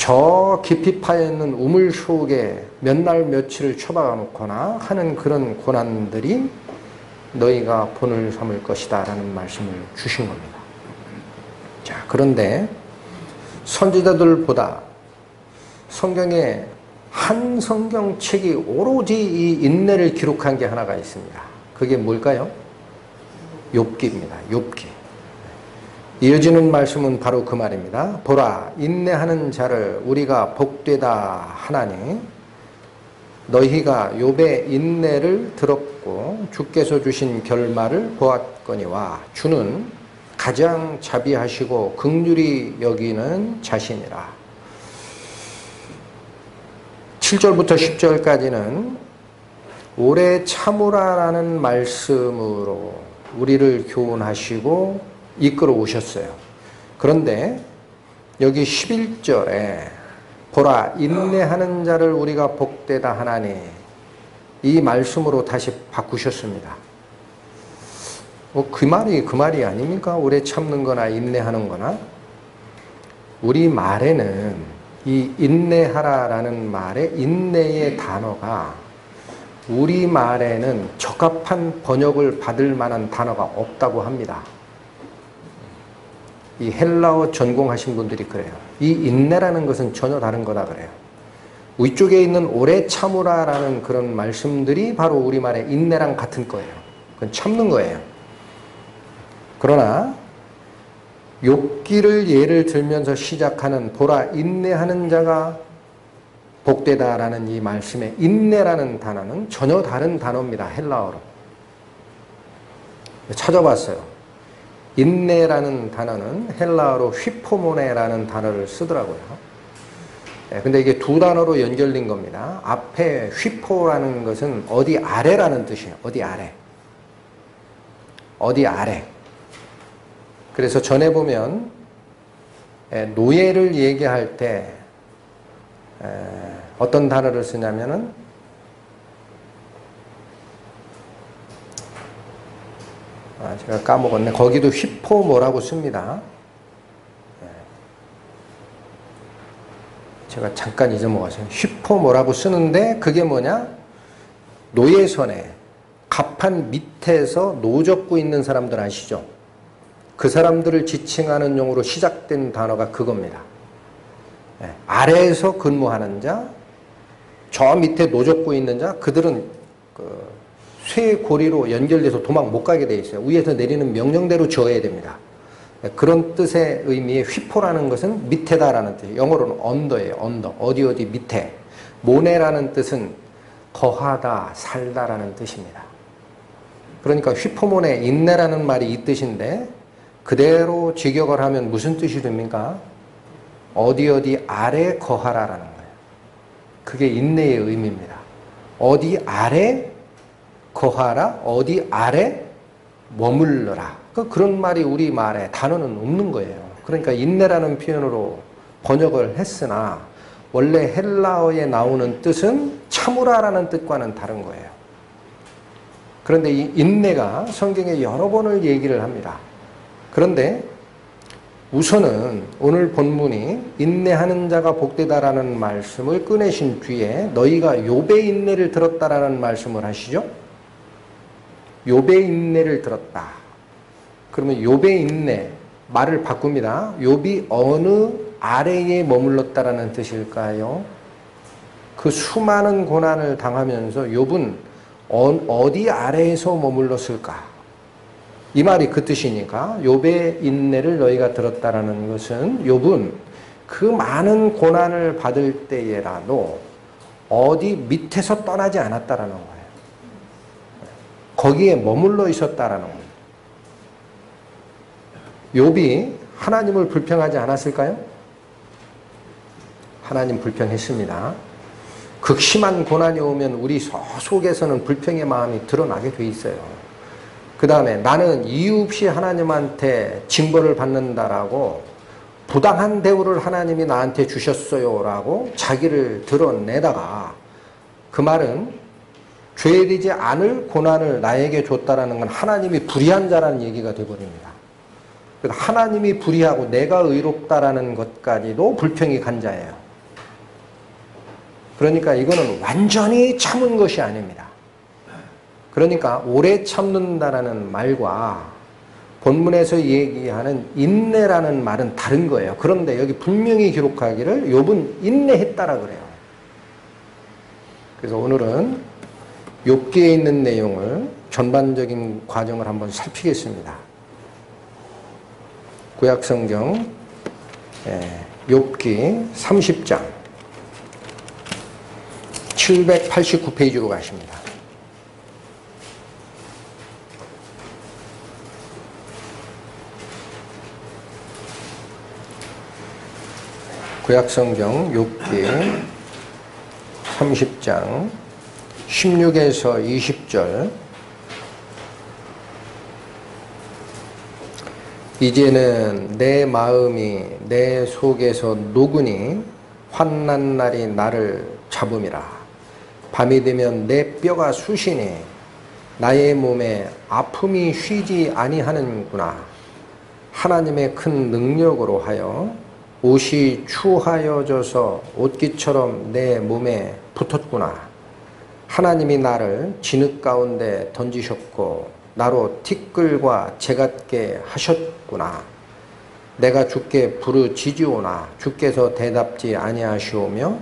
[SPEAKER 1] 저 깊이 파여있는 우물 속에 몇 날 며칠을 처박아 놓거나 하는 그런 고난들이 너희가 본을 삼을 것이다 라는 말씀을 주신 겁니다. 자, 그런데 선지자들보다 성경에 한 성경책이 오로지 이 인내를 기록한 게 하나가 있습니다. 그게 뭘까요? 욥기입니다. 욥기. 이어지는 말씀은 바로 그 말입니다. 보라 인내하는 자를 우리가 복되다 하나니 너희가 욥의 인내를 들었고 주께서 주신 결말을 보았거니와 주는 가장 자비하시고 극률이 여기는 자신이라. 7절부터 10절까지는 오래 참으라라는 말씀으로 우리를 교훈하시고 이끌어 오셨어요. 그런데 여기 11절에 보라 인내하는 자를 우리가 복되다 하나니 이 말씀으로 다시 바꾸셨습니다. 뭐 그 말이 그 말이 아닙니까? 오래 참는 거나 인내하는 거나 우리 말에는 이 인내하라라는 말의 인내의 단어가 우리 말에는 적합한 번역을 받을 만한 단어가 없다고 합니다. 이 헬라어 전공하신 분들이 그래요. 이 인내라는 것은 전혀 다른 거다 그래요. 위쪽에 있는 오래 참으라라는 그런 말씀들이 바로 우리말의 인내랑 같은 거예요. 그건 참는 거예요. 그러나 욥기를 예를 들면서 시작하는 보라 인내하는 자가 복되다라는 이 말씀에 인내라는 단어는 전혀 다른 단어입니다. 헬라어로. 찾아봤어요. 인내라는 단어는 헬라어로 휘포모네라는 단어를 쓰더라고요. 네, 근데 이게 두 단어로 연결된 겁니다. 앞에 휘포라는 것은 어디 아래라는 뜻이에요. 어디 아래. 어디 아래. 그래서 전에 보면 노예를 얘기할 때 어떤 단어를 쓰냐면은 아, 제가 까먹었네. 거기도 휘포 뭐라고 씁니다. 예. 제가 잠깐 잊어먹었어요. 휘포 뭐라고 쓰는데 그게 뭐냐? 노예선에 갑판 밑에서 노젓고 있는 사람들 아시죠? 그 사람들을 지칭하는 용어로 시작된 단어가 그겁니다. 예. 아래에서 근무하는 자, 저 밑에 노젓고 있는 자, 그들은 그 쇠고리로 연결돼서 도망 못 가게 돼 있어요. 위에서 내리는 명령대로 저어야 됩니다. 예, 그런 뜻의 의미의 휘포라는 것은 밑에다라는 뜻이에요. 영어로는 언더예요. 언더. 어디 어디 밑에. 모네라는 뜻은 거하다, 살다라는 뜻입니다. 그러니까 휘포모네, 인내라는 말이 이 뜻인데 그대로 직역을 하면 무슨 뜻이 됩니까? 어디 어디 아래 거하라라는 거예요. 그게 인내의 의미입니다. 어디 아래 거하라, 어디 아래 머물러라. 그 그런 말이 우리 말에 단어는 없는 거예요. 그러니까 인내라는 표현으로 번역을 했으나 원래 헬라어에 나오는 뜻은 참으라라는 뜻과는 다른 거예요. 그런데 이 인내가 성경에 여러 번을 얘기를 합니다. 그런데 우선은 오늘 본문이 인내하는 자가 복되다라는 말씀을 꺼내신 뒤에 너희가 욥의 인내를 들었다라는 말씀을 하시죠. 욥의 인내를 들었다. 그러면 욥의 인내 말을 바꿉니다. 욥이 어느 아래에 머물렀다라는 뜻일까요? 그 수많은 고난을 당하면서 욥은 어디 아래에서 머물렀을까? 이 말이 그 뜻이니까 욥의 인내를 너희가 들었다라는 것은 욥은 그 많은 고난을 받을 때에라도 어디 밑에서 떠나지 않았다라는 거예요. 거기에 머물러 있었다라는 겁니다. 욥이 하나님을 불평하지 않았을까요? 하나님 불평했습니다. 극심한 고난이 오면 우리 속에서는 불평의 마음이 드러나게 돼 있어요. 그 다음에 나는 이유 없이 하나님한테 징벌을 받는다라고 부당한 대우를 하나님이 나한테 주셨어요라고 자기를 드러내다가 그 말은 죄되지 않을 고난을 나에게 줬다라는 건 하나님이 불의한 자라는 얘기가 되어버립니다. 하나님이 불의하고 내가 의롭다라는 것까지도 불평이 간 자예요. 그러니까 이거는 완전히 참은 것이 아닙니다. 그러니까 오래 참는다라는 말과 본문에서 얘기하는 인내라는 말은 다른 거예요. 그런데 여기 분명히 기록하기를 욥은 인내했다라 그래요. 그래서 오늘은 욥기에 있는 내용을 전반적인 과정을 한번 살피겠습니다. 구약 성경 욥기 30장 789페이지로 가십니다. 구약성경 욥기 30장 16에서 20절. 이제는 내 마음이 내 속에서 녹으니 환난 날이 나를 잡음이라. 밤이 되면 내 뼈가 쑤시니 나의 몸에 아픔이 쉬지 아니하는구나. 하나님의 큰 능력으로 하여 옷이 추하여져서 옷깃처럼 내 몸에 붙었구나. 하나님이 나를 진흙 가운데 던지셨고 나로 티끌과 재같게 하셨구나. 내가 주께 부르짖으오나 주께서 대답지 아니하시오며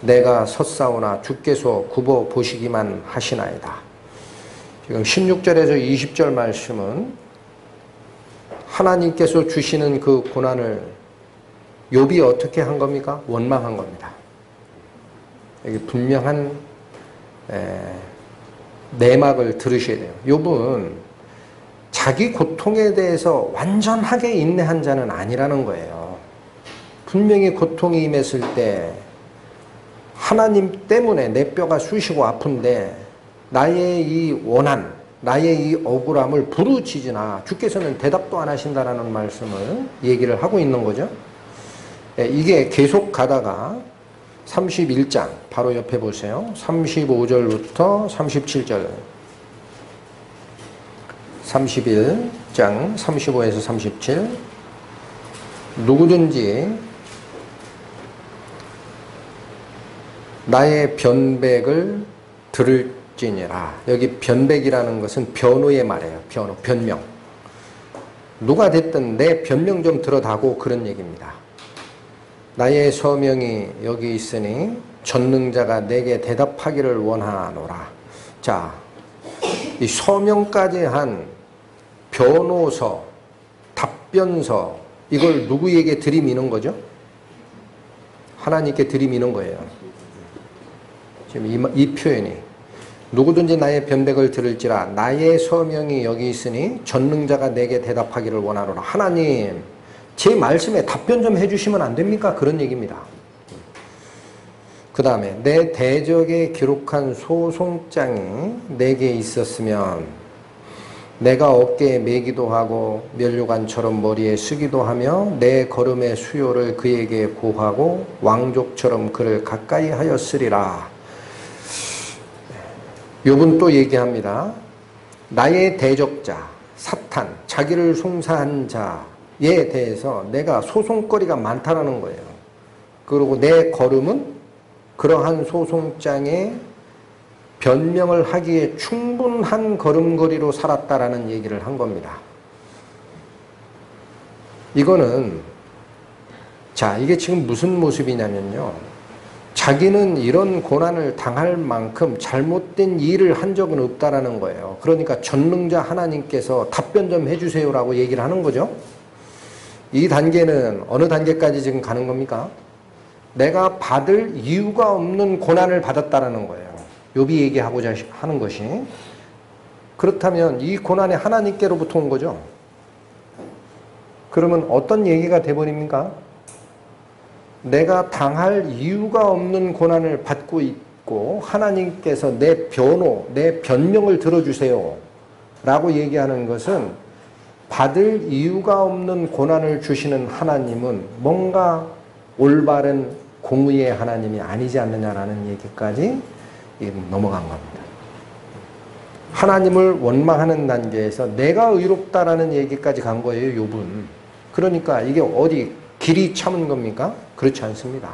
[SPEAKER 1] 내가 섰사오나 주께서 굽어 보시기만 하시나이다. 지금 16절에서 20절 말씀은 하나님께서 주시는 그 고난을 욥이 어떻게 한 겁니까? 원망한 겁니다. 여기 분명한 에, 내막을 들으셔야 돼요. 욥은 자기 고통에 대해서 완전하게 인내한 자는 아니라는 거예요. 분명히 고통이 임했을 때 하나님 때문에 내 뼈가 쑤시고 아픈데 나의 이 원한, 나의 이 억울함을 부르짖으나 주께서는 대답도 안 하신다라는 말씀을 얘기를 하고 있는 거죠. 예, 이게 계속 가다가 31장. 바로 옆에 보세요. 35절부터 37절. 31장 35에서 37 누구든지 나의 변백을 들을지니라. 여기 변백이라는 것은 변호의 말이에요. 변호, 변명. 누가 됐든 내 변명 좀 들어다고 그런 얘기입니다 나의 서명이 여기 있으니 전능자가 내게 대답하기를 원하노라 자, 이 서명까지 한 변호서, 답변서 이걸 누구에게 들이미는 거죠? 하나님께 들이미는 거예요. 지금 이, 이 표현이 누구든지 나의 변백을 들을지라 나의 서명이 여기 있으니 전능자가 내게 대답하기를 원하노라. 하나님 제 말씀에 답변 좀 해주시면 안 됩니까? 그런 얘기입니다. 그 다음에 내 대적에 기록한 소송장이 내게 있었으면 내가 어깨에 매기도 하고 면류관처럼 머리에 쓰기도 하며 내 걸음의 수요를 그에게 고하고 왕족처럼 그를 가까이 하였으리라. 요분 또 얘기합니다. 나의 대적자 사탄 자기를 송사한 자 에 대해서 내가 소송거리가 많다라는 거예요. 그리고 내 걸음은 그러한 소송장에 변명을 하기에 충분한 걸음걸이로 살았다라는 얘기를 한 겁니다. 이거는 자 이게 지금 무슨 모습이냐면요. 자기는 이런 고난을 당할 만큼 잘못된 일을 한 적은 없다라는 거예요. 그러니까 전능자 하나님께서 답변 좀 해주세요라고 얘기를 하는 거죠. 이 단계는 어느 단계까지 지금 가는 겁니까? 내가 받을 이유가 없는 고난을 받았다라는 거예요. 욥이 얘기하고자 하는 것이 그렇다면 이 고난이 하나님께로부터 온 거죠. 그러면 어떤 얘기가 돼버립니까? 내가 당할 이유가 없는 고난을 받고 있고 하나님께서 내 변호, 내 변명을 들어주세요 라고 얘기하는 것은 받을 이유가 없는 고난을 주시는 하나님은 뭔가 올바른 공의의 하나님이 아니지 않느냐라는 얘기까지 넘어간 겁니다. 하나님을 원망하는 단계에서 내가 의롭다라는 얘기까지 간 거예요, 욥은. 그러니까 이게 어디 길이 참은 겁니까? 그렇지 않습니다.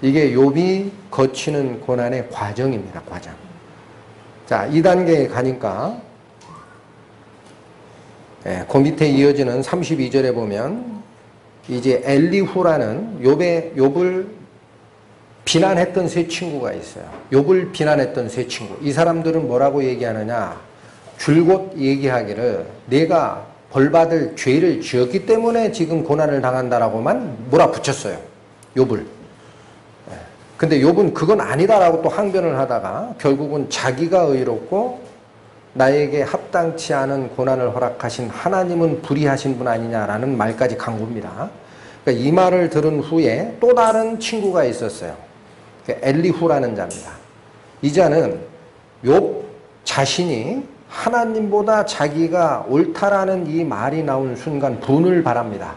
[SPEAKER 1] 이게 욥이 거치는 고난의 과정입니다, 과정. 자, 이 단계에 가니까 예, 그 밑에 이어지는 32절에 보면 이제 엘리후라는 욥의 욥을 비난했던 세 친구가 있어요. 욕을 비난했던 세 친구. 이 사람들은 뭐라고 얘기하느냐? 줄곧 얘기하기를 내가 벌받을 죄를 지었기 때문에 지금 고난을 당한다라고만 몰아붙였어요. 욕을. 예. 근데 욕은 그건 아니다라고 또 항변을 하다가 결국은 자기가 의롭고 나에게 합당치 않은 고난을 허락하신 하나님은 불의하신 분 아니냐라는 말까지 간 겁니다. 그러니까 이 말을 들은 후에 또 다른 친구가 있었어요. 그 엘리후라는 자입니다. 이 자는 욥 자신이 하나님보다 자기가 옳다라는 이 말이 나온 순간 분을 바랍니다.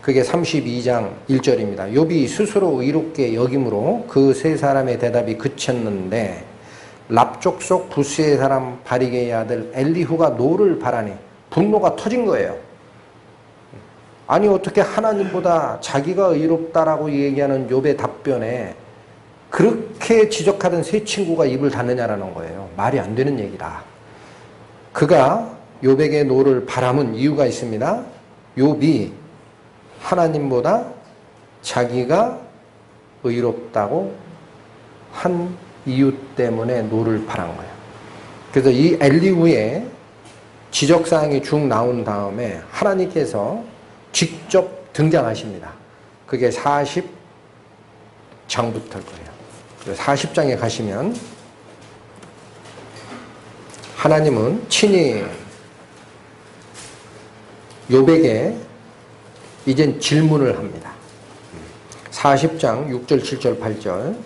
[SPEAKER 1] 그게 32장 1절입니다. 욥이 스스로 의롭게 여김으로 그 세 사람의 대답이 그쳤는데 람 족속 부스의 사람 바라겔의 아들 엘리후가 노를 발하니 분노가 터진 거예요. 아니 어떻게 하나님보다 자기가 의롭다라고 얘기하는 욥의 답변에 그렇게 지적하던 세 친구가 입을 닫느냐라는 거예요. 말이 안 되는 얘기다. 그가 욥에게 노를 발함은 이유가 있습니다. 욥이 하나님보다 자기가 의롭다고 한 이유 때문에 노를 발한 거예요. 그래서 이 엘리후의 지적사항이 쭉 나온 다음에 하나님께서 직접 등장하십니다. 그게 40장부터일 거예요. 40장에 가시면 하나님은 친히 욥에게 이젠 질문을 합니다. 40장 6절 7절 8절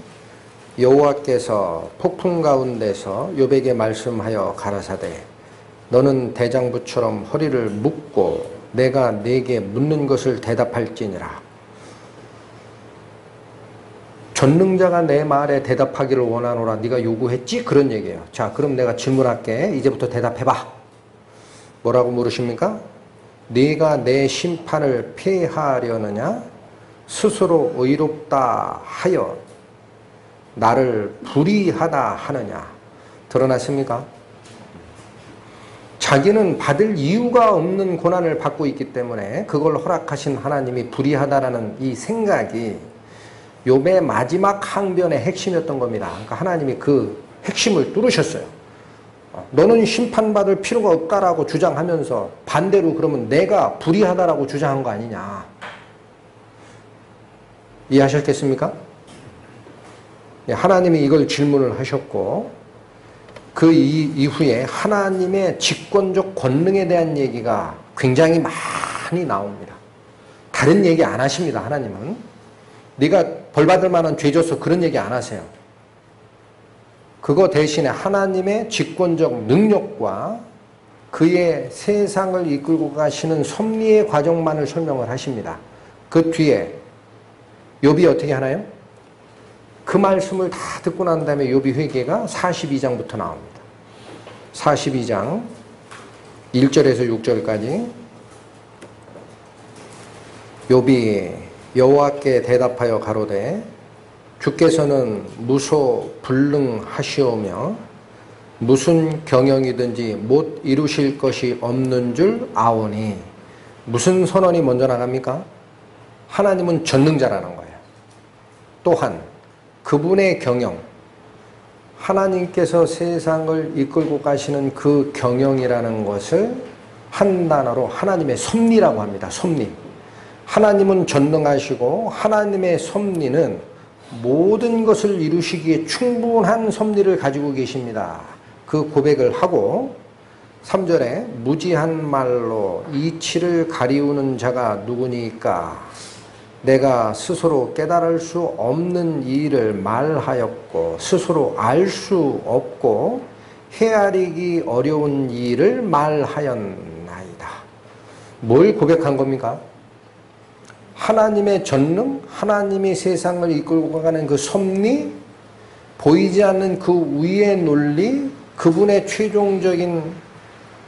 [SPEAKER 1] 여호와께서 폭풍 가운데서 요백에 말씀하여 가라사대 너는 대장부처럼 허리를 묶고 내가 네게 묻는 것을 대답할지니라 전능자가 내 말에 대답하기를 원하노라 네가 요구했지? 그런 얘기예요. 자 그럼 내가 질문할게. 이제부터 대답해봐. 뭐라고 물으십니까? 네가 내 심판을 폐하려느냐? 스스로 의롭다 하여 나를 불의하다 하느냐? 드러났습니까? 자기는 받을 이유가 없는 고난을 받고 있기 때문에 그걸 허락하신 하나님이 불의하다라는 이 생각이 욥의 마지막 항변의 핵심이었던 겁니다. 그러니까 하나님이 그 핵심을 뚫으셨어요. 너는 심판받을 필요가 없다라고 주장하면서 반대로 그러면 내가 불의하다라고 주장한 거 아니냐. 이해하셨겠습니까? 예, 하나님이 이걸 질문을 하셨고 그 이후에 하나님의 직권적 권능에 대한 얘기가 굉장히 많이 나옵니다. 다른 얘기 안 하십니다. 하나님은. 네가 벌받을 만한 죄 져서 그런 얘기 안 하세요. 그거 대신에 하나님의 직권적 능력과 그의 세상을 이끌고 가시는 섭리의 과정만을 설명을 하십니다. 그 뒤에 욥이 어떻게 하나요? 그 말씀을 다 듣고 난 다음에 욥이 회개가 42장부터 나옵니다. 42장 1절에서 6절까지 욥이 여호와께 대답하여 가로되 주께서는 무소 불능하시오며 무슨 경영이든지 못 이루실 것이 없는 줄 아오니 무슨 선언이 먼저 나갑니까? 하나님은 전능자라는 거예요. 또한 그분의 경영, 하나님께서 세상을 이끌고 가시는 그 경영이라는 것을 한 단어로 하나님의 섭리라고 합니다. 섭리. 하나님은 전능하시고 하나님의 섭리는 모든 것을 이루시기에 충분한 섭리를 가지고 계십니다. 그 고백을 하고 3절에 무지한 말로 이치를 가리우는 자가 누구니까 내가 스스로 깨달을 수 없는 일을 말하였고 스스로 알 수 없고 헤아리기 어려운 일을 말하였나이다. 뭘 고백한 겁니까? 하나님의 전능, 하나님이 세상을 이끌고 가는 그 섭리, 보이지 않는 그 위의 논리, 그분의 최종적인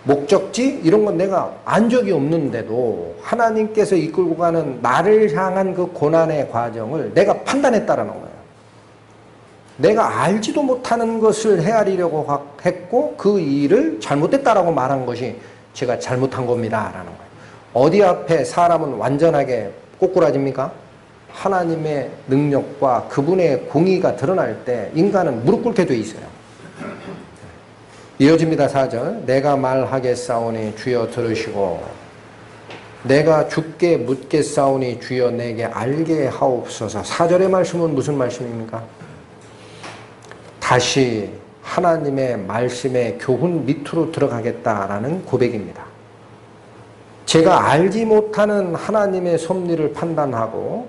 [SPEAKER 1] 목적지 이런 건 내가 안 적이 없는데도 하나님께서 이끌고 가는 나를 향한 그 고난의 과정을 내가 판단했다라는 거예요. 내가 알지도 못하는 것을 헤아리려고 했고 그 일을 잘못됐다라고 말한 것이 제가 잘못한 겁니다라는 거예요. 어디 앞에 사람은 완전하게 꼬꾸라집니까? 하나님의 능력과 그분의 공의가 드러날 때 인간은 무릎 꿇게 돼 있어요. 이어집니다. 4절. 내가 말하겠사오니 주여 들으시고 내가 죽게 묻겠사오니 주여 내게 알게 하옵소서. 4절의 말씀은 무슨 말씀입니까? 다시 하나님의 말씀의 교훈 밑으로 들어가겠다라는 고백입니다. 제가 알지 못하는 하나님의 섭리를 판단하고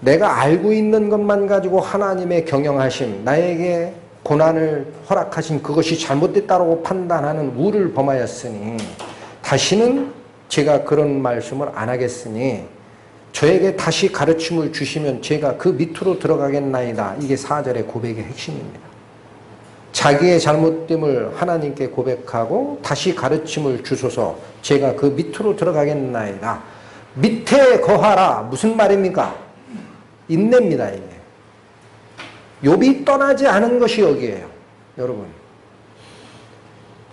[SPEAKER 1] 내가 알고 있는 것만 가지고 하나님의 경영하심, 나에게 고난을 허락하신 그것이 잘못됐다고 판단하는 우를 범하였으니 다시는 제가 그런 말씀을 안 하겠으니 저에게 다시 가르침을 주시면 제가 그 밑으로 들어가겠나이다. 이게 4절의 고백의 핵심입니다. 자기의 잘못됨을 하나님께 고백하고 다시 가르침을 주소서 제가 그 밑으로 들어가겠나이다. 밑에 거하라. 무슨 말입니까? 인내입니다. 이게. 욥이 떠나지 않은 것이 여기에요. 여러분.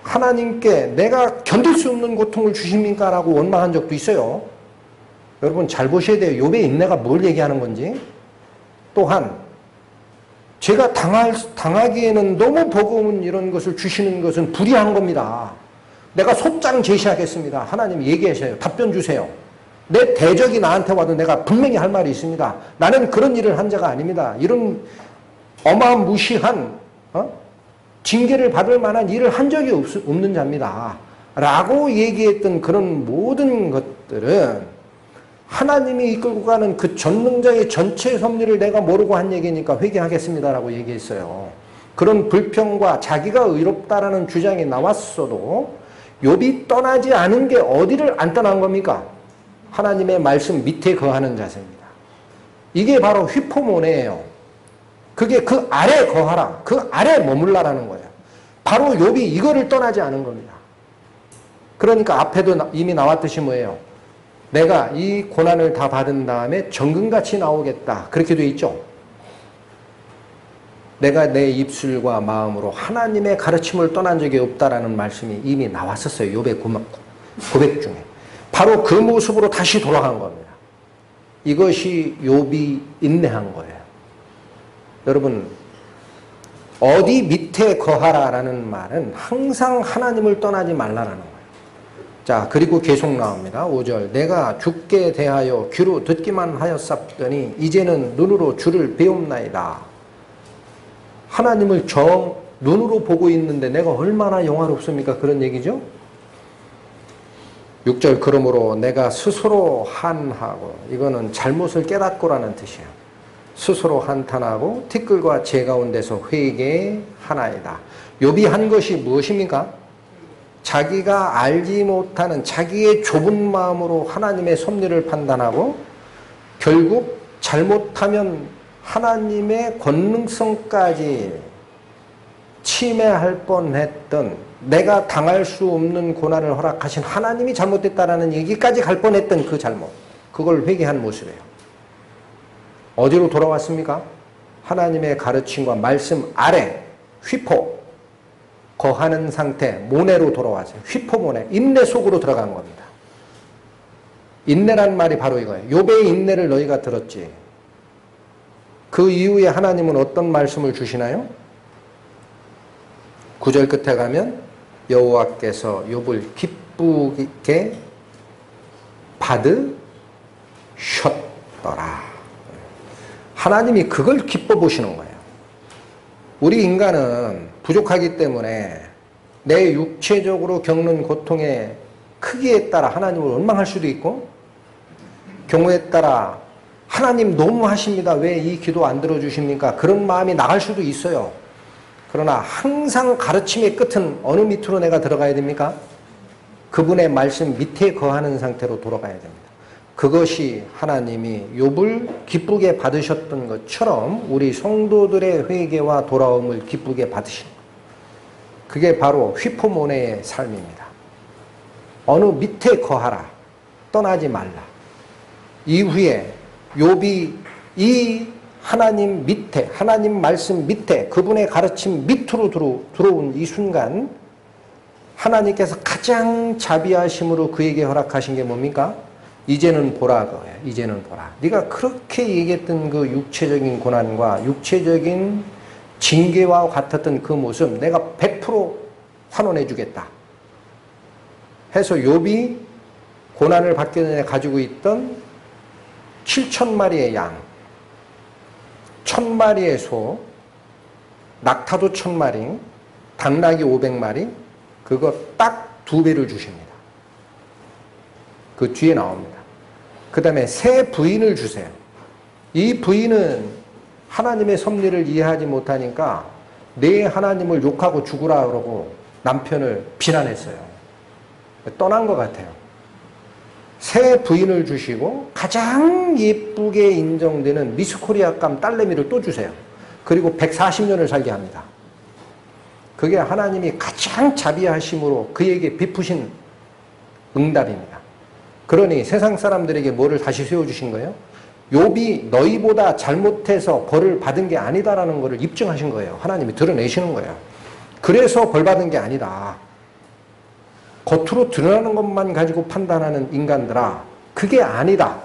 [SPEAKER 1] 하나님께 내가 견딜 수 없는 고통을 주십니까? 라고 원망한 적도 있어요. 여러분 잘 보셔야 돼요. 욥의 인내가 뭘 얘기하는 건지. 또한 제가 당할, 당하기에는 너무 버거운 이런 것을 주시는 것은 불의한 겁니다. 내가 소장 제시하겠습니다. 하나님 얘기하셔요. 답변 주세요. 내 대적이 나한테 와도 내가 분명히 할 말이 있습니다. 나는 그런 일을 한 자가 아닙니다. 이런 어마무시한 어? 징계를 받을 만한 일을 한 적이 없, 없는 자입니다. 라고 얘기했던 그런 모든 것들은 하나님이 이끌고 가는 그 전능자의 전체 섭리를 내가 모르고 한 얘기니까 회개하겠습니다라고 얘기했어요. 그런 불평과 자기가 의롭다라는 주장이 나왔어도 욥이 떠나지 않은 게 어디를 안 떠난 겁니까? 하나님의 말씀 밑에 거하는 자세입니다. 이게 바로 휘포모네예요. 그게 그 아래 거하라. 그 아래 머물라라는 거예요. 바로 욥이 이거를 떠나지 않은 겁니다. 그러니까 앞에도 나- 이미 나왔듯이 뭐예요? 내가 이 고난을 다 받은 다음에 정금같이 나오겠다. 그렇게 돼 있죠? 내가 내 입술과 마음으로 하나님의 가르침을 떠난 적이 없다라는 말씀이 이미 나왔었어요. 요배 고백 중에. 바로 그 모습으로 다시 돌아간 겁니다. 이것이 욥이 인내한 거예요. 여러분 어디 밑에 거하라라는 말은 항상 하나님을 떠나지 말라라는 거예요. 자, 그리고 계속 나옵니다. 5절. 내가 죽게 대하여 귀로 듣기만 하였었더니 이제는 눈으로 주를 배움나이다. 하나님을 정 눈으로 보고 있는데 내가 얼마나 영화롭습니까? 그런 얘기죠. 6절 그러므로 내가 스스로 한하고 이거는 잘못을 깨닫고라는 뜻이에요. 스스로 한탄하고 티끌과 제 가운데서 회개하나이다. 욥이 한 것이 무엇입니까? 자기가 알지 못하는 자기의 좁은 마음으로 하나님의 섭리를 판단하고 결국 잘못하면 하나님의 권능성까지 침해할 뻔했던 내가 당할 수 없는 고난을 허락하신 하나님이 잘못됐다라는 얘기까지 갈 뻔했던 그 잘못 그걸 회개한 모습이에요. 어디로 돌아왔습니까? 하나님의 가르침과 말씀 아래 휘포 거하는 상태 모내로 돌아왔어요. 휘포 모내 인내 속으로 들어간 겁니다. 인내란 말이 바로 이거예요. 요배의 인내를 너희가 들었지. 그 이후에 하나님은 어떤 말씀을 주시나요? 구절 끝에 가면 여호와께서 욥을 기쁘게 받으셨더라. 하나님이 그걸 기뻐 보시는 거예요. 우리 인간은 부족하기 때문에 내 육체적으로 겪는 고통의 크기에 따라 하나님을 원망할 수도 있고 경우에 따라 하나님 너무하십니다. 왜 이 기도 안 들어주십니까? 그런 마음이 나갈 수도 있어요. 그러나 항상 가르침의 끝은 어느 밑으로 내가 들어가야 됩니까? 그분의 말씀 밑에 거하는 상태로 돌아가야 됩니다. 그것이 하나님이 욥을 기쁘게 받으셨던 것처럼 우리 성도들의 회개와 돌아옴을 기쁘게 받으신 것. 그게 바로 휘포모네의 삶입니다. 어느 밑에 거하라. 떠나지 말라. 이후에 욥이 이 하나님 밑에 하나님 말씀 밑에 그분의 가르침 밑으로 들어, 들어온 이 순간 하나님께서 가장 자비하심으로 그에게 허락하신 게 뭡니까? 이제는 보라 그거예요. 이제는 보라. 네가 그렇게 얘기했던 그 육체적인 고난과 육체적인 징계와 같았던 그 모습 내가 100% 환원해 주겠다. 해서 욥이 고난을 받기 전에 가지고 있던 7천 마리의 양, 천 마리의 소, 낙타도 천 마리, 당나귀 500마리, 그거 딱 두 배를 주십니다. 그 뒤에 나옵니다. 그 다음에 새 부인을 주세요. 이 부인은 하나님의 섭리를 이해하지 못하니까 내 하나님을 욕하고 죽으라 그러고 남편을 비난했어요. 떠난 것 같아요. 새 부인을 주시고 가장 예쁘게 인정되는 미스코리아감 딸내미를 또 주세요. 그리고 140년을 살게 합니다. 그게 하나님이 가장 자비하심으로 그에게 베푸신 응답입니다. 그러니 세상 사람들에게 뭐를 다시 세워주신 거예요? 욥이 너희보다 잘못해서 벌을 받은 게 아니다라는 것을 입증하신 거예요. 하나님이 드러내시는 거예요. 그래서 벌 받은 게 아니다. 겉으로 드러나는 것만 가지고 판단하는 인간들아, 그게 아니다.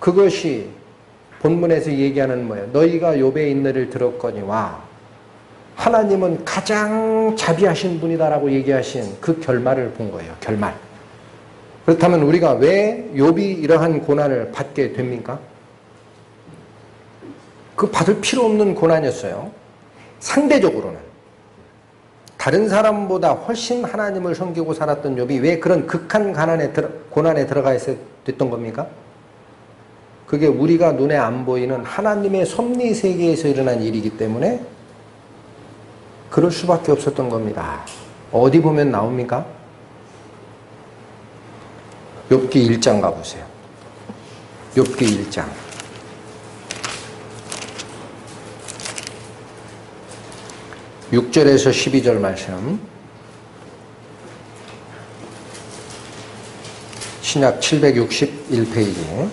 [SPEAKER 1] 그것이 본문에서 얘기하는 뭐예요? 너희가 욥의 인내를 들었거니와 하나님은 가장 자비하신 분이다라고 얘기하신 그 결말을 본 거예요. 결말. 그렇다면 우리가 왜 욥이 이러한 고난을 받게 됩니까? 그 받을 필요 없는 고난이었어요. 상대적으로는. 다른 사람보다 훨씬 하나님을 섬기고 살았던 욥이 왜 그런 극한 가난에 고난에 들어가 있어 됐던 겁니까? 그게 우리가 눈에 안 보이는 하나님의 섭리 세계에서 일어난 일이기 때문에 그럴 수밖에 없었던 겁니다. 어디 보면 나옵니까? 욥기 1장 가보세요. 욥기 1장. 육절에서 12절 말씀 신약 761페이지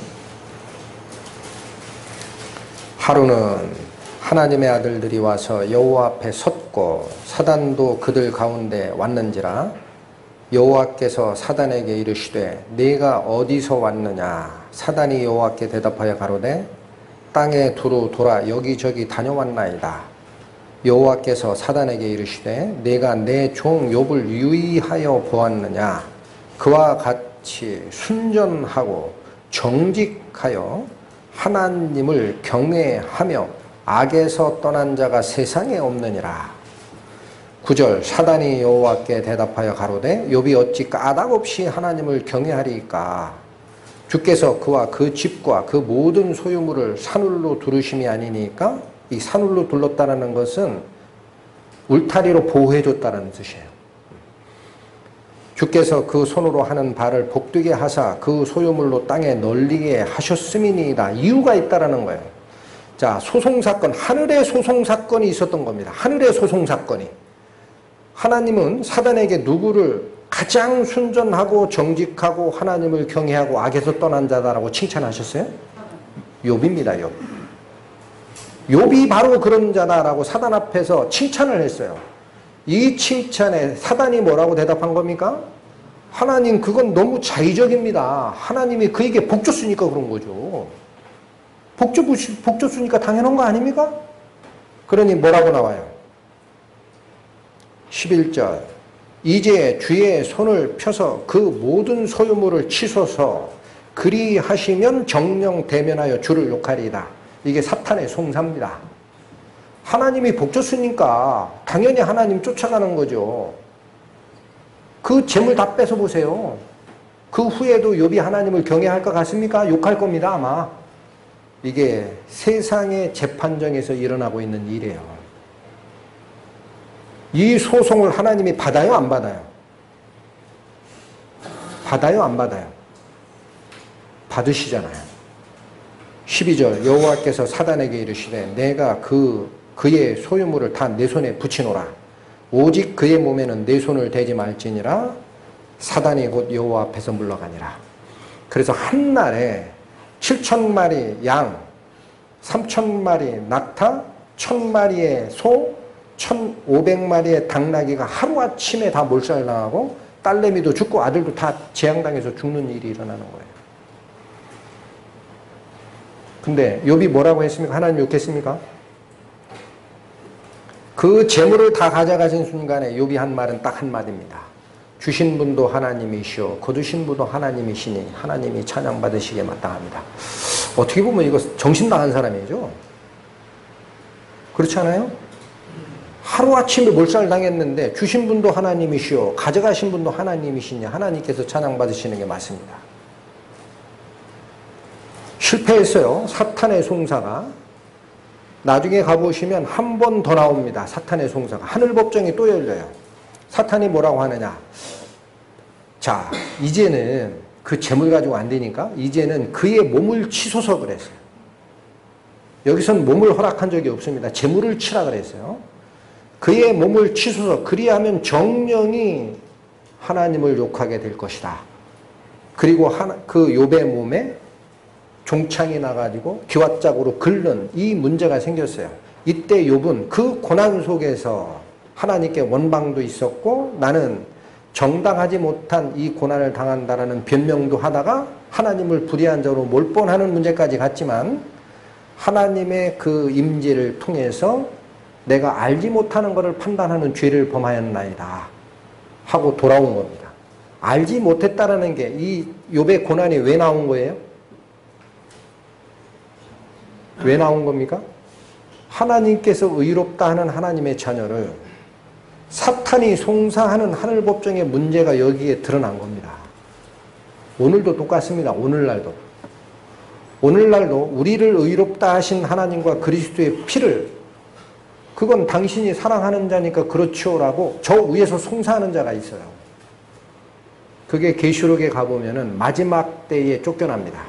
[SPEAKER 1] 하루는 하나님의 아들들이 와서 여호와 앞에 섰고 사단도 그들 가운데 왔는지라 여호와께서 사단에게 이르시되 네가 어디서 왔느냐? 사단이 여호와께 대답하여 가로되 땅에 두루 돌아 여기저기 다녀왔나이다. 여호와께서 사단에게 이르시되 내가 내 종 욥을 유의하여 보았느냐? 그와 같이 순전하고 정직하여 하나님을 경외하며 악에서 떠난 자가 세상에 없느니라. 9절 사단이 여호와께 대답하여 가로되 욥이 어찌 까닭없이 하나님을 경외하리까 주께서 그와 그 집과 그 모든 소유물을 산울로 두르심이 아니니까 이 산울로 둘렀다는 것은 울타리로 보호해 줬다는 뜻이에요. 주께서 그 손으로 하는 바를 복되게 하사 그 소유물로 땅에 널리게 하셨음이니이다. 이유가 있다라는 거예요. 자, 소송 사건, 하늘의 소송 사건이 있었던 겁니다. 하늘의 소송 사건이. 하나님은 사단에게 누구를 가장 순전하고 정직하고 하나님을 경외하고 악에서 떠난 자다라고 칭찬하셨어요? 욥입니다, 욥. 욥이 바로 그런 자다라고 사단 앞에서 칭찬을 했어요. 이 칭찬에 사단이 뭐라고 대답한 겁니까? 하나님 그건 너무 자의적입니다. 하나님이 그에게 복 줬으니까 그런 거죠. 복, 줘, 복 줬으니까 당연한 거 아닙니까? 그러니 뭐라고 나와요? 11절 이제 주의 손을 펴서 그 모든 소유물을 치소서 그리하시면 정령 대면하여 주를 욕하리이다. 이게 사탄의 송사입니다. 하나님이 복 줬으니까 당연히 하나님 쫓아가는 거죠. 그 재물 다 뺏어 보세요. 그 후에도 욥이 하나님을 경외할 것 같습니까? 욕할 겁니다, 아마. 이게 세상의 재판정에서 일어나고 있는 일이에요. 이 소송을 하나님이 받아요, 안 받아요? 받아요, 안 받아요? 받으시잖아요. 12절 여호와께서 사단에게 이르시되 내가 그 그의 소유물을 다 내 손에 붙이노라. 오직 그의 몸에는 내 손을 대지 말지니라. 사단이 곧 여호와 앞에서 물러가니라. 그래서 한 날에 7천 마리 양, 3천 마리 낙타, 1천 마리의 소, 1,500마리의 당나귀가 하루아침에 다 몰살당하고 딸내미도 죽고 아들도 다 재앙당해서 죽는 일이 일어나는 거예요. 근데 욥이 뭐라고 했습니까? 하나님 욕했습니까? 그 재물을 다 가져가신 순간에 욥이 한 말은 딱 한마디입니다. 주신 분도 하나님이시오 거두신 분도 하나님이시니 하나님이 찬양받으시기에 마땅합니다. 어떻게 보면 이거 정신 나간 사람이죠. 그렇지 않아요? 하루아침에 몰살당했는데 주신 분도 하나님이시오 가져가신 분도 하나님이시니 하나님께서 찬양받으시는 게 맞습니다. 실패했어요. 사탄의 송사가. 나중에 가보시면 한 번 더 나옵니다. 사탄의 송사가. 하늘 법정이 또 열려요. 사탄이 뭐라고 하느냐. 자, 이제는 그 재물 가지고 안 되니까 이제는 그의 몸을 치소서 그랬어요. 여기선 몸을 허락한 적이 없습니다. 재물을 치라 그랬어요. 그의 몸을 치소서 그리하면 정령이 하나님을 욕하게 될 것이다. 그리고 하나, 그 욥의 몸에 종창이 나가지고 기왓짝으로 긁는 이 문제가 생겼어요. 이때 욥은 그 고난 속에서 하나님께 원방도 있었고 나는 정당하지 못한 이 고난을 당한다라는 변명도 하다가 하나님을 불의한 자로 몰뻔하는 문제까지 갔지만 하나님의 그 임재를 통해서 내가 알지 못하는 것을 판단하는 죄를 범하였나이다 하고 돌아온 겁니다. 알지 못했다라는 게 이 욥의 고난이 왜 나온 거예요? 왜 나온 겁니까? 하나님께서 의롭다 하는 하나님의 자녀를 사탄이 송사하는 하늘 법정의 문제가 여기에 드러난 겁니다. 오늘도 똑같습니다. 오늘날도. 오늘날도 우리를 의롭다 하신 하나님과 그리스도의 피를 그건 당신이 사랑하는 자니까 그렇죠라고 저 위에서 송사하는 자가 있어요. 그게 계시록에 가보면은 마지막 때에 쫓겨납니다.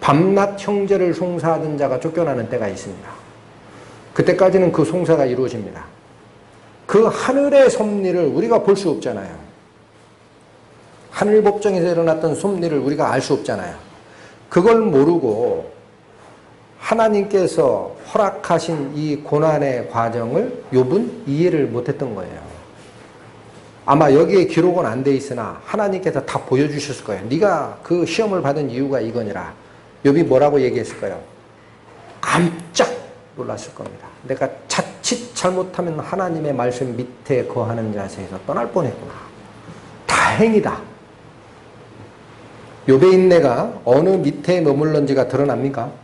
[SPEAKER 1] 밤낮 형제를 송사하던 자가 쫓겨나는 때가 있습니다. 그때까지는 그 송사가 이루어집니다. 그 하늘의 섭리를 우리가 볼 수 없잖아요. 하늘 법정에서 일어났던 섭리를 우리가 알 수 없잖아요. 그걸 모르고 하나님께서 허락하신 이 고난의 과정을 욥은 이해를 못했던 거예요. 아마 여기에 기록은 안 돼 있으나 하나님께서 다 보여주셨을 거예요. 네가 그 시험을 받은 이유가 이거니라. 욥이 뭐라고 얘기했을까요? 깜짝 놀랐을 겁니다. 내가 자칫 잘못하면 하나님의 말씀 밑에 거하는 자세에서 떠날 뻔했구나. 다행이다. 욥의 인내가 어느 밑에 머물런지가 드러납니까?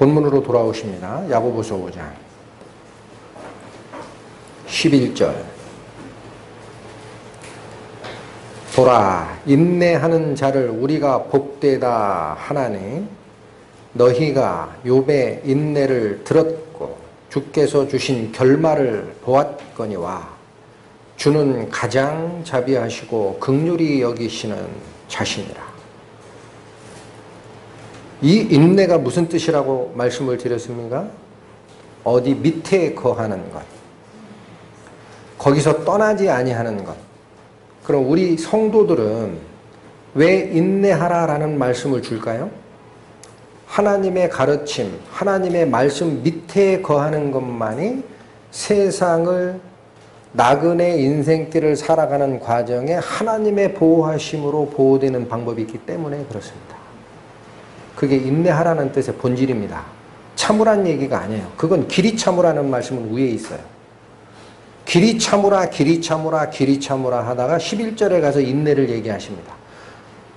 [SPEAKER 1] 본문으로 돌아오십니다. 야고보서 5장 11절 보라 인내하는 자를 우리가 복되다 하나니 너희가 욥의 인내를 들었고 주께서 주신 결말을 보았거니와 주는 가장 자비하시고 극률이 여기시는 자신이라. 이 인내가 무슨 뜻이라고 말씀을 드렸습니까? 어디 밑에 거하는 것. 거기서 떠나지 아니하는 것. 그럼 우리 성도들은 왜 인내하라라는 말씀을 줄까요? 하나님의 가르침, 하나님의 말씀 밑에 거하는 것만이 세상을 나그네 인생길을 살아가는 과정에 하나님의 보호하심으로 보호되는 방법이 있기 때문에 그렇습니다. 그게 인내하라는 뜻의 본질입니다. 참으란 얘기가 아니에요. 그건 길이 참으라는 말씀은 위에 있어요. 길이 참으라, 길이 참으라, 길이 참으라 하다가 11절에 가서 인내를 얘기하십니다.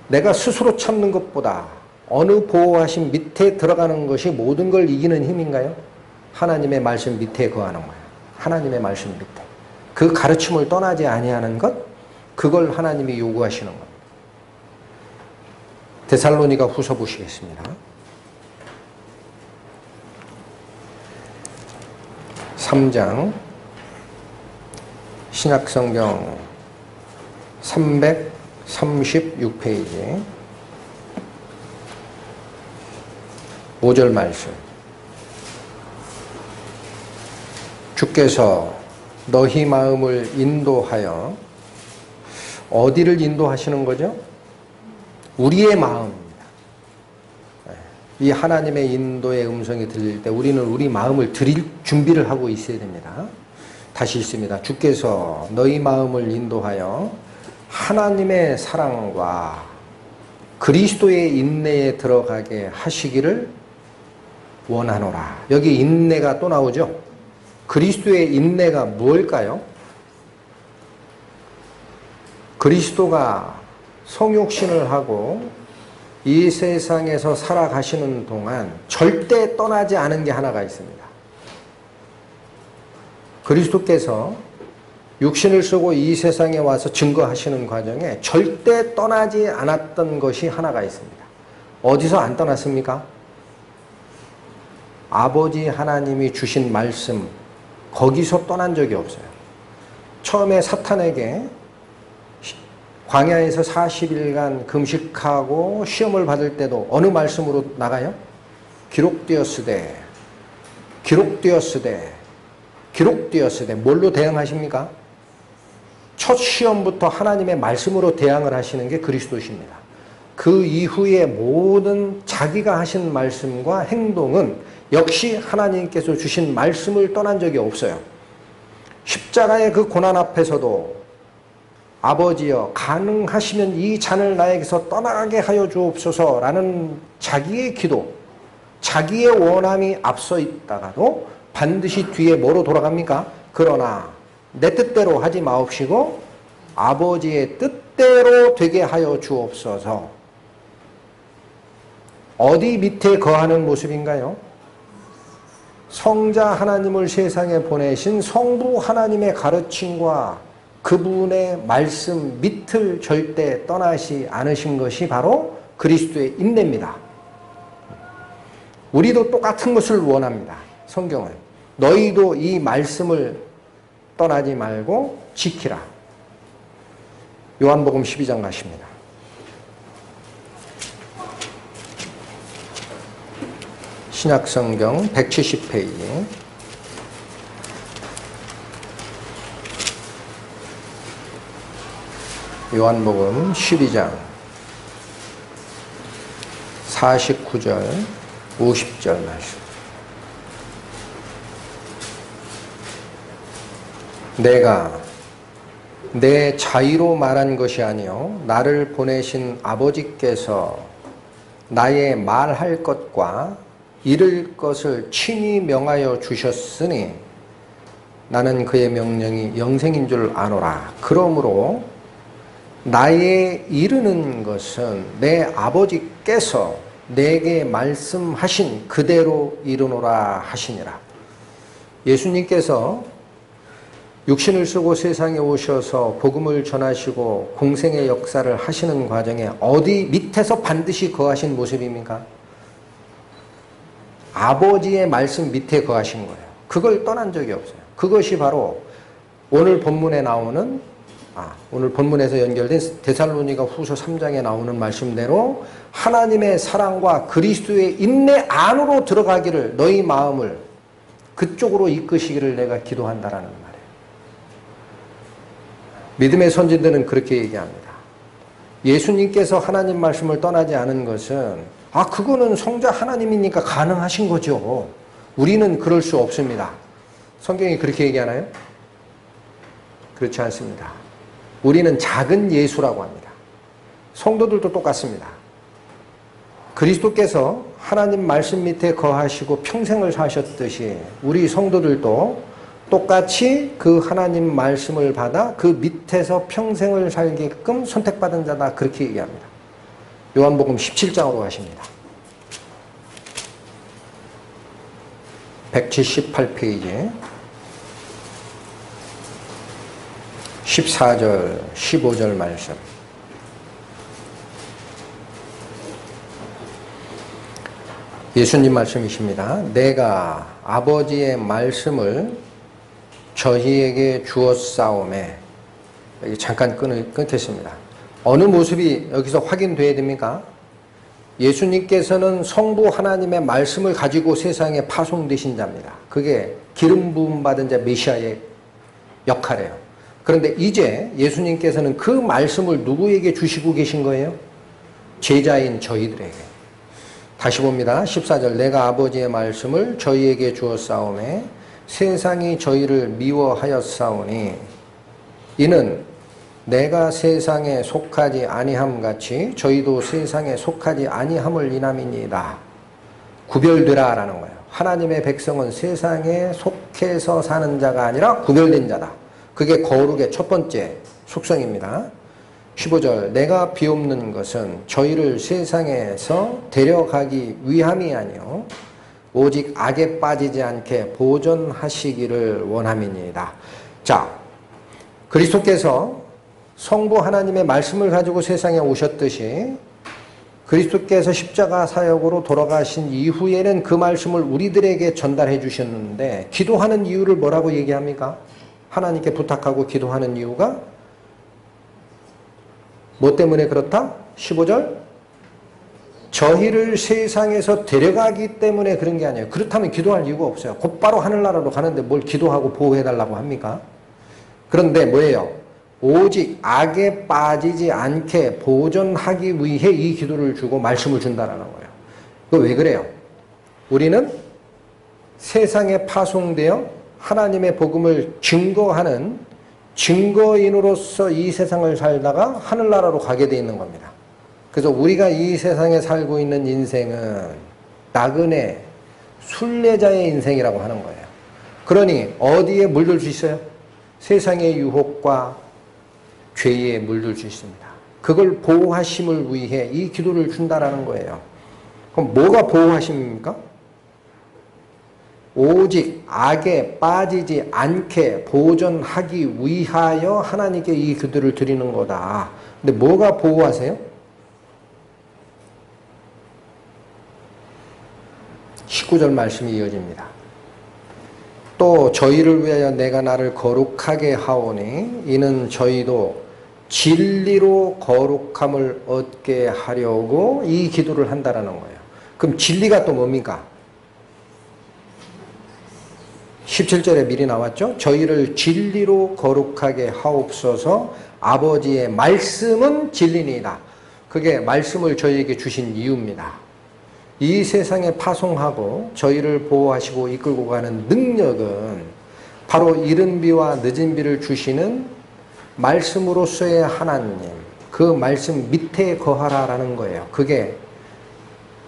[SPEAKER 1] 내가 스스로 참는 것보다 어느 보호하신 밑에 들어가는 것이 모든 걸 이기는 힘인가요? 하나님의 말씀 밑에 거하는 거예요. 하나님의 말씀 밑에. 그 가르침을 떠나지 아니하는 것, 그걸 하나님이 요구하시는 겁니다. 데살로니가 후서 보시겠습니다. 3장 신약성경 336페이지 5절 말씀 주께서 너희 마음을 인도하여 어디를 인도하시는 거죠? 우리의 마음입니다. 이 하나님의 인도의 음성이 들릴 때 우리는 우리 마음을 드릴 준비를 하고 있어야 됩니다. 다시 있습니다. 주께서 너희 마음을 인도하여 하나님의 사랑과 그리스도의 인내에 들어가게 하시기를 원하노라. 여기 인내가 또 나오죠. 그리스도의 인내가 무엇일까요? 그리스도가 성육신을 하고 이 세상에서 살아가시는 동안 절대 떠나지 않은 게 하나가 있습니다. 그리스도께서 육신을 쓰고 이 세상에 와서 증거하시는 과정에 절대 떠나지 않았던 것이 하나가 있습니다. 어디서 안 떠났습니까? 아버지 하나님이 주신 말씀, 거기서 떠난 적이 없어요. 처음에 사탄에게 광야에서 40일간 금식하고 시험을 받을 때도 어느 말씀으로 나가요? 기록되었으되, 기록되었으되, 기록되었으되, 뭘로 대응하십니까? 첫 시험부터 하나님의 말씀으로 대항을 하시는 게 그리스도십니다. 그 이후에 모든 자기가 하신 말씀과 행동은 역시 하나님께서 주신 말씀을 떠난 적이 없어요. 십자가의 그 고난 앞에서도 아버지여 가능하시면 이 잔을 나에게서 떠나게 하여 주옵소서라는 자기의 기도, 자기의 원함이 앞서 있다가도 반드시 뒤에 뭐로 돌아갑니까? 그러나 내 뜻대로 하지 마옵시고 아버지의 뜻대로 되게 하여 주옵소서. 어디 밑에 거하는 모습인가요? 성자 하나님을 세상에 보내신 성부 하나님의 가르침과 그분의 말씀 밑을 절대 떠나시 않으신 것이 바로 그리스도의 인내입니다. 우리도 똑같은 것을 원합니다. 성경은. 너희도 이 말씀을 떠나지 말고 지키라. 요한복음 12장 가십니다. 신약성경 170페이지 요한복음 12장 49절 50절 말씀 내가 내 자의로 말한 것이 아니요 나를 보내신 아버지께서 나의 말할 것과 이를 것을 친히 명하여 주셨으니 나는 그의 명령이 영생인 줄 아노라. 그러므로 나의 이르는 것은 내 아버지께서 내게 말씀하신 그대로 이르노라 하시니라. 예수님께서 육신을 쓰고 세상에 오셔서 복음을 전하시고 공생의 역사를 하시는 과정에 어디 밑에서 반드시 거하신 모습입니까? 아버지의 말씀 밑에 거하신 거예요. 그걸 떠난 적이 없어요. 그것이 바로 오늘 본문에 나오는 아, 오늘 본문에서 연결된 데살로니가 후서 3장에 나오는 말씀대로 하나님의 사랑과 그리스도의 인내 안으로 들어가기를 너희 마음을 그쪽으로 이끄시기를 내가 기도한다라는 말이에요. 믿음의 선진들은 그렇게 얘기합니다. 예수님께서 하나님 말씀을 떠나지 않은 것은 아 그거는 성자 하나님이니까 가능하신 거죠. 우리는 그럴 수 없습니다. 성경이 그렇게 얘기하나요? 그렇지 않습니다. 우리는 작은 예수라고 합니다. 성도들도 똑같습니다. 그리스도께서 하나님 말씀 밑에 거하시고 평생을 사셨듯이 우리 성도들도 똑같이 그 하나님 말씀을 받아 그 밑에서 평생을 살게끔 선택받은 자다 그렇게 얘기합니다. 요한복음 17장으로 가십니다. 178페이지 14절 15절 말씀 예수님 말씀이십니다. 내가 아버지의 말씀을 저희에게 주었사오매 여기 잠깐 끊, 끊겠습니다. 어느 모습이 여기서 확인돼야 됩니까? 예수님께서는 성부 하나님의 말씀을 가지고 세상에 파송되신 자입니다. 그게 기름 부음 받은 자 메시아의 역할이에요. 그런데 이제 예수님께서는 그 말씀을 누구에게 주시고 계신 거예요? 제자인 저희들에게. 다시 봅니다. 14절 내가 아버지의 말씀을 저희에게 주었사오매 세상이 저희를 미워하였사오니 이는 내가 세상에 속하지 아니함 같이 저희도 세상에 속하지 아니함을 인함이니이다. 구별되라라는 거예요. 하나님의 백성은 세상에 속해서 사는 자가 아니라 구별된 자다. 그게 거룩의 첫 번째 속성입니다. 15절 내가 비옵는 것은 저희를 세상에서 데려가기 위함이 아니요 오직 악에 빠지지 않게 보존하시기를 원함이니이다. 자, 그리스도께서 성부 하나님의 말씀을 가지고 세상에 오셨듯이 그리스도께서 십자가 사역으로 돌아가신 이후에는 그 말씀을 우리들에게 전달해 주셨는데 기도하는 이유를 뭐라고 얘기합니까? 하나님께 부탁하고 기도하는 이유가 뭐 때문에 그렇다? 15절 저희를 세상에서 데려가기 때문에 그런 게 아니에요. 그렇다면 기도할 이유가 없어요. 곧바로 하늘나라로 가는데 뭘 기도하고 보호해달라고 합니까? 그런데 뭐예요? 오직 악에 빠지지 않게 보존하기 위해 이 기도를 주고 말씀을 준다라는 거예요. 그왜 그래요? 우리는 세상에 파송되어 하나님의 복음을 증거하는 증거인으로서 이 세상을 살다가 하늘나라로 가게 돼 있는 겁니다. 그래서 우리가 이 세상에 살고 있는 인생은 나그네 순례자의 인생이라고 하는 거예요. 그러니 어디에 물들 수 있어요? 세상의 유혹과 죄에 물들 수 있습니다. 그걸 보호하심을 위해 이 기도를 준다라는 거예요. 그럼 뭐가 보호하심입니까? 오직 악에 빠지지 않게 보존하기 위하여 하나님께 이 기도를 드리는 거다. 근데 뭐가 보호하세요? 19절 말씀이 이어집니다. 또 저희를 위하여 내가 나를 거룩하게 하오니 이는 저희도 진리로 거룩함을 얻게 하려고 이 기도를 한다라는 거예요. 그럼 진리가 또 뭡니까? 17절에 미리 나왔죠? 저희를 진리로 거룩하게 하옵소서 아버지의 말씀은 진리니이다. 그게 말씀을 저희에게 주신 이유입니다. 이 세상에 파송하고 저희를 보호하시고 이끌고 가는 능력은 바로 이른 비와 늦은 비를 주시는 말씀으로서의 하나님, 그 말씀 밑에 거하라라는 거예요. 그게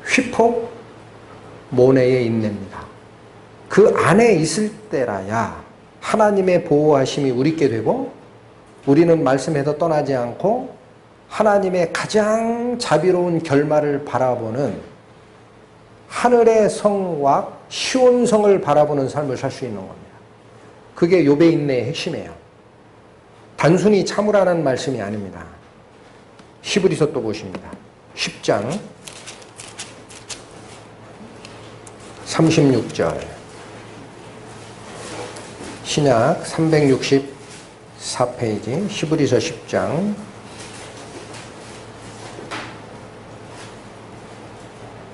[SPEAKER 1] 휘폭 모내의 인내입니다. 그 안에 있을 때라야 하나님의 보호하심이 우리께 되고 우리는 말씀에서 떠나지 않고 하나님의 가장 자비로운 결말을 바라보는 하늘의 성과 시온성을 바라보는 삶을 살 수 있는 겁니다. 그게 요배 인내의 핵심이에요. 단순히 참으라는 말씀이 아닙니다. 히브리서 또 보십니다. 10장 36절 신약 364페이지 히브리서 10장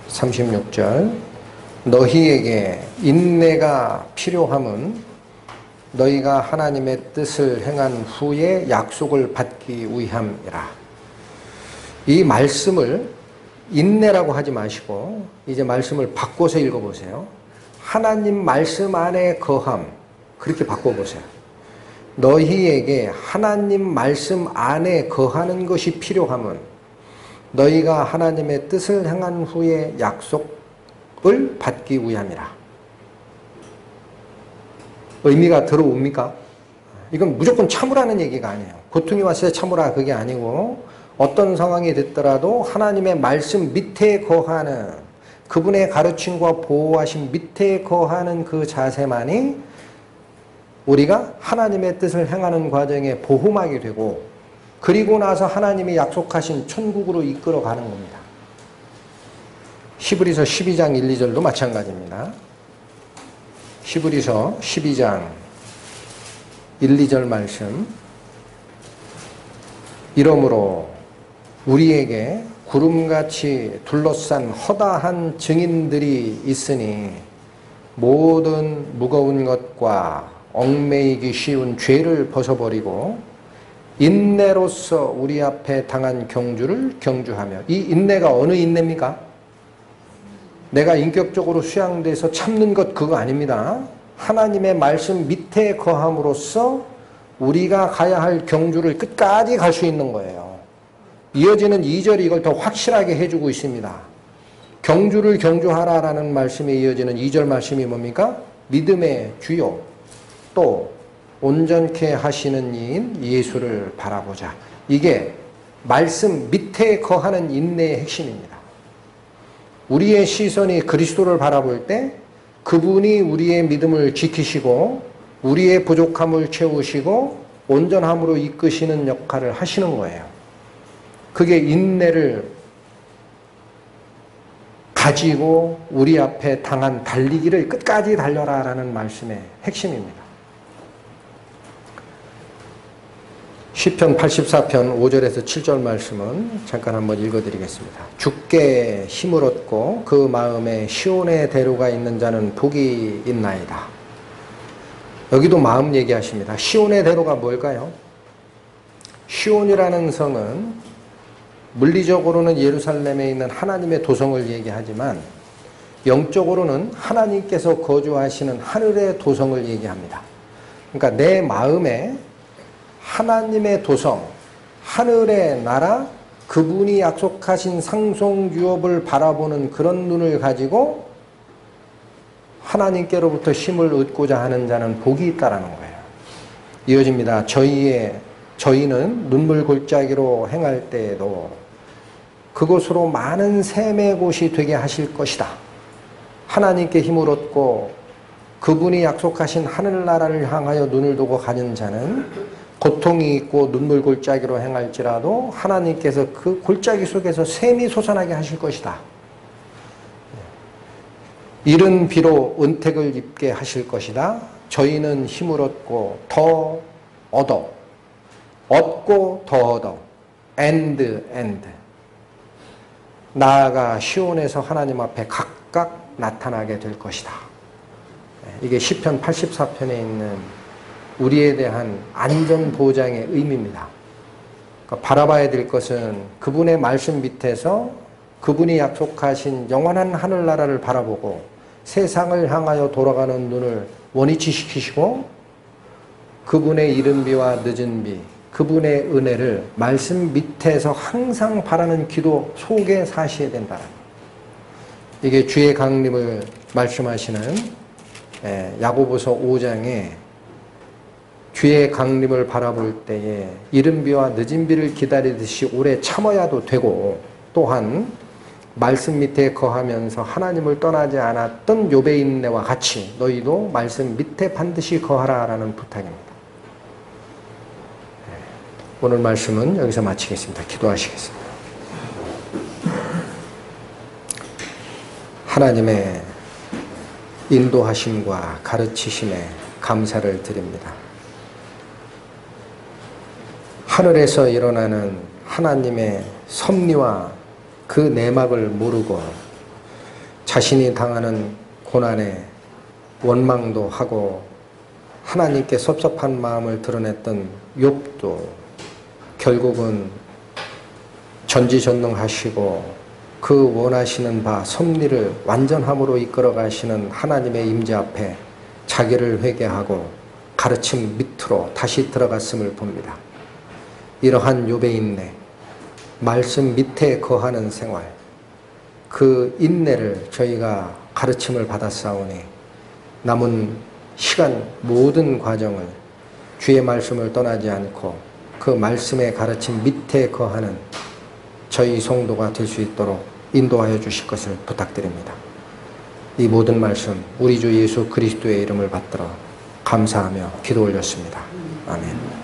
[SPEAKER 1] 36절 너희에게 인내가 필요함은 너희가 하나님의 뜻을 행한 후에 약속을 받기 위함이라. 이 말씀을 인내라고 하지 마시고 이제 말씀을 바꿔서 읽어보세요. 하나님 말씀 안에 거함 그렇게 바꿔보세요. 너희에게 하나님 말씀 안에 거하는 것이 필요함은 너희가 하나님의 뜻을 행한 후에 약속을 받기 위함이라. 의미가 들어옵니까? 이건 무조건 참으라는 얘기가 아니에요. 고통이 왔을 때 참으라 그게 아니고 어떤 상황이 됐더라도 하나님의 말씀 밑에 거하는 그분의 가르침과 보호하신 밑에 거하는 그 자세만이 우리가 하나님의 뜻을 행하는 과정에 보호막이 되고 그리고 나서 하나님이 약속하신 천국으로 이끌어 가는 겁니다. 히브리서 12장 1, 2절도 마찬가지입니다. 히브리서 12장 1, 2절 말씀 이러므로 우리에게 구름같이 둘러싼 허다한 증인들이 있으니 모든 무거운 것과 얽매이기 쉬운 죄를 벗어버리고 인내로서 우리 앞에 당한 경주를 경주하며 이 인내가 어느 인내입니까? 내가 인격적으로 수양돼서 참는 것 그거 아닙니다. 하나님의 말씀 밑에 거함으로써 우리가 가야 할 경주를 끝까지 갈 수 있는 거예요. 이어지는 2절이 이걸 더 확실하게 해주고 있습니다. 경주를 경주하라라는 말씀에 이어지는 2절 말씀이 뭡니까? 믿음의 주요 또 온전케 하시는 이인 예수를 바라보자. 이게 말씀 밑에 거하는 인내의 핵심입니다. 우리의 시선이 그리스도를 바라볼 때 그분이 우리의 믿음을 지키시고 우리의 부족함을 채우시고 온전함으로 이끄시는 역할을 하시는 거예요. 그게 인내를 가지고 우리 앞에 당한 달리기를 끝까지 달려라 라는 말씀의 핵심입니다. 시편 84편 5절에서 7절 말씀은 잠깐 한번 읽어드리겠습니다. 죽게 힘을 얻고 그 마음에 시온의 대로가 있는 자는 복이 있나이다. 여기도 마음 얘기하십니다. 시온의 대로가 뭘까요? 시온이라는 성은 물리적으로는 예루살렘에 있는 하나님의 도성을 얘기하지만 영적으로는 하나님께서 거주하시는 하늘의 도성을 얘기합니다. 그러니까 내 마음에 하나님의 도성, 하늘의 나라, 그분이 약속하신 상속 유업을 바라보는 그런 눈을 가지고 하나님께로부터 힘을 얻고자 하는 자는 복이 있다라는 거예요. 이어집니다. 저희의 저희는 눈물 골짜기로 행할 때에도 그곳으로 많은 샘의 곳이 되게 하실 것이다. 하나님께 힘을 얻고 그분이 약속하신 하늘나라를 향하여 눈을 두고 가는 자는 고통이 있고 눈물 골짜기로 행할지라도 하나님께서 그 골짜기 속에서 샘이 솟아나게 하실 것이다. 이른 비로 은택을 입게 하실 것이다. 저희는 힘을 얻고 더 얻어. 얻고 더 얻어. And and. 나아가 시온에서 하나님 앞에 각각 나타나게 될 것이다. 이게 시편 84편에 있는 우리에 대한 안전 보장의 의미입니다. 그러니까 바라봐야 될 것은 그분의 말씀 밑에서 그분이 약속하신 영원한 하늘나라를 바라보고 세상을 향하여 돌아가는 눈을 원위치 시키시고 그분의 이른비와 늦은비, 그분의 은혜를 말씀 밑에서 항상 바라는 기도 속에 사셔야 된다. 이게 주의 강림을 말씀하시는 예, 야고보서 5장에 주의 강림을 바라볼 때에 이른비와 늦은비를 기다리듯이 오래 참아야도 되고 또한 말씀 밑에 거하면서 하나님을 떠나지 않았던 욥의 인내와 같이 너희도 말씀 밑에 반드시 거하라라는 부탁입니다. 네, 오늘 말씀은 여기서 마치겠습니다. 기도하시겠습니다. 하나님의 인도하심과 가르치심에 감사를 드립니다. 하늘에서 일어나는 하나님의 섭리와 그 내막을 모르고 자신이 당하는 고난에 원망도 하고 하나님께 섭섭한 마음을 드러냈던 욥도 결국은 전지전능하시고 그 원하시는 바 섭리를 완전함으로 이끌어 가시는 하나님의 임재 앞에 자기를 회개하고 가르침 밑으로 다시 들어갔음을 봅니다. 이러한 욥의 인내, 말씀 밑에 거하는 생활, 그 인내를 저희가 가르침을 받았사오니 남은 시간 모든 과정을 주의 말씀을 떠나지 않고 그 말씀의 가르침 밑에 거하는 저희 성도가 될 수 있도록 인도하여 주실 것을 부탁드립니다. 이 모든 말씀 우리 주 예수 그리스도의 이름을 받들어 감사하며 기도 올렸습니다. 아멘.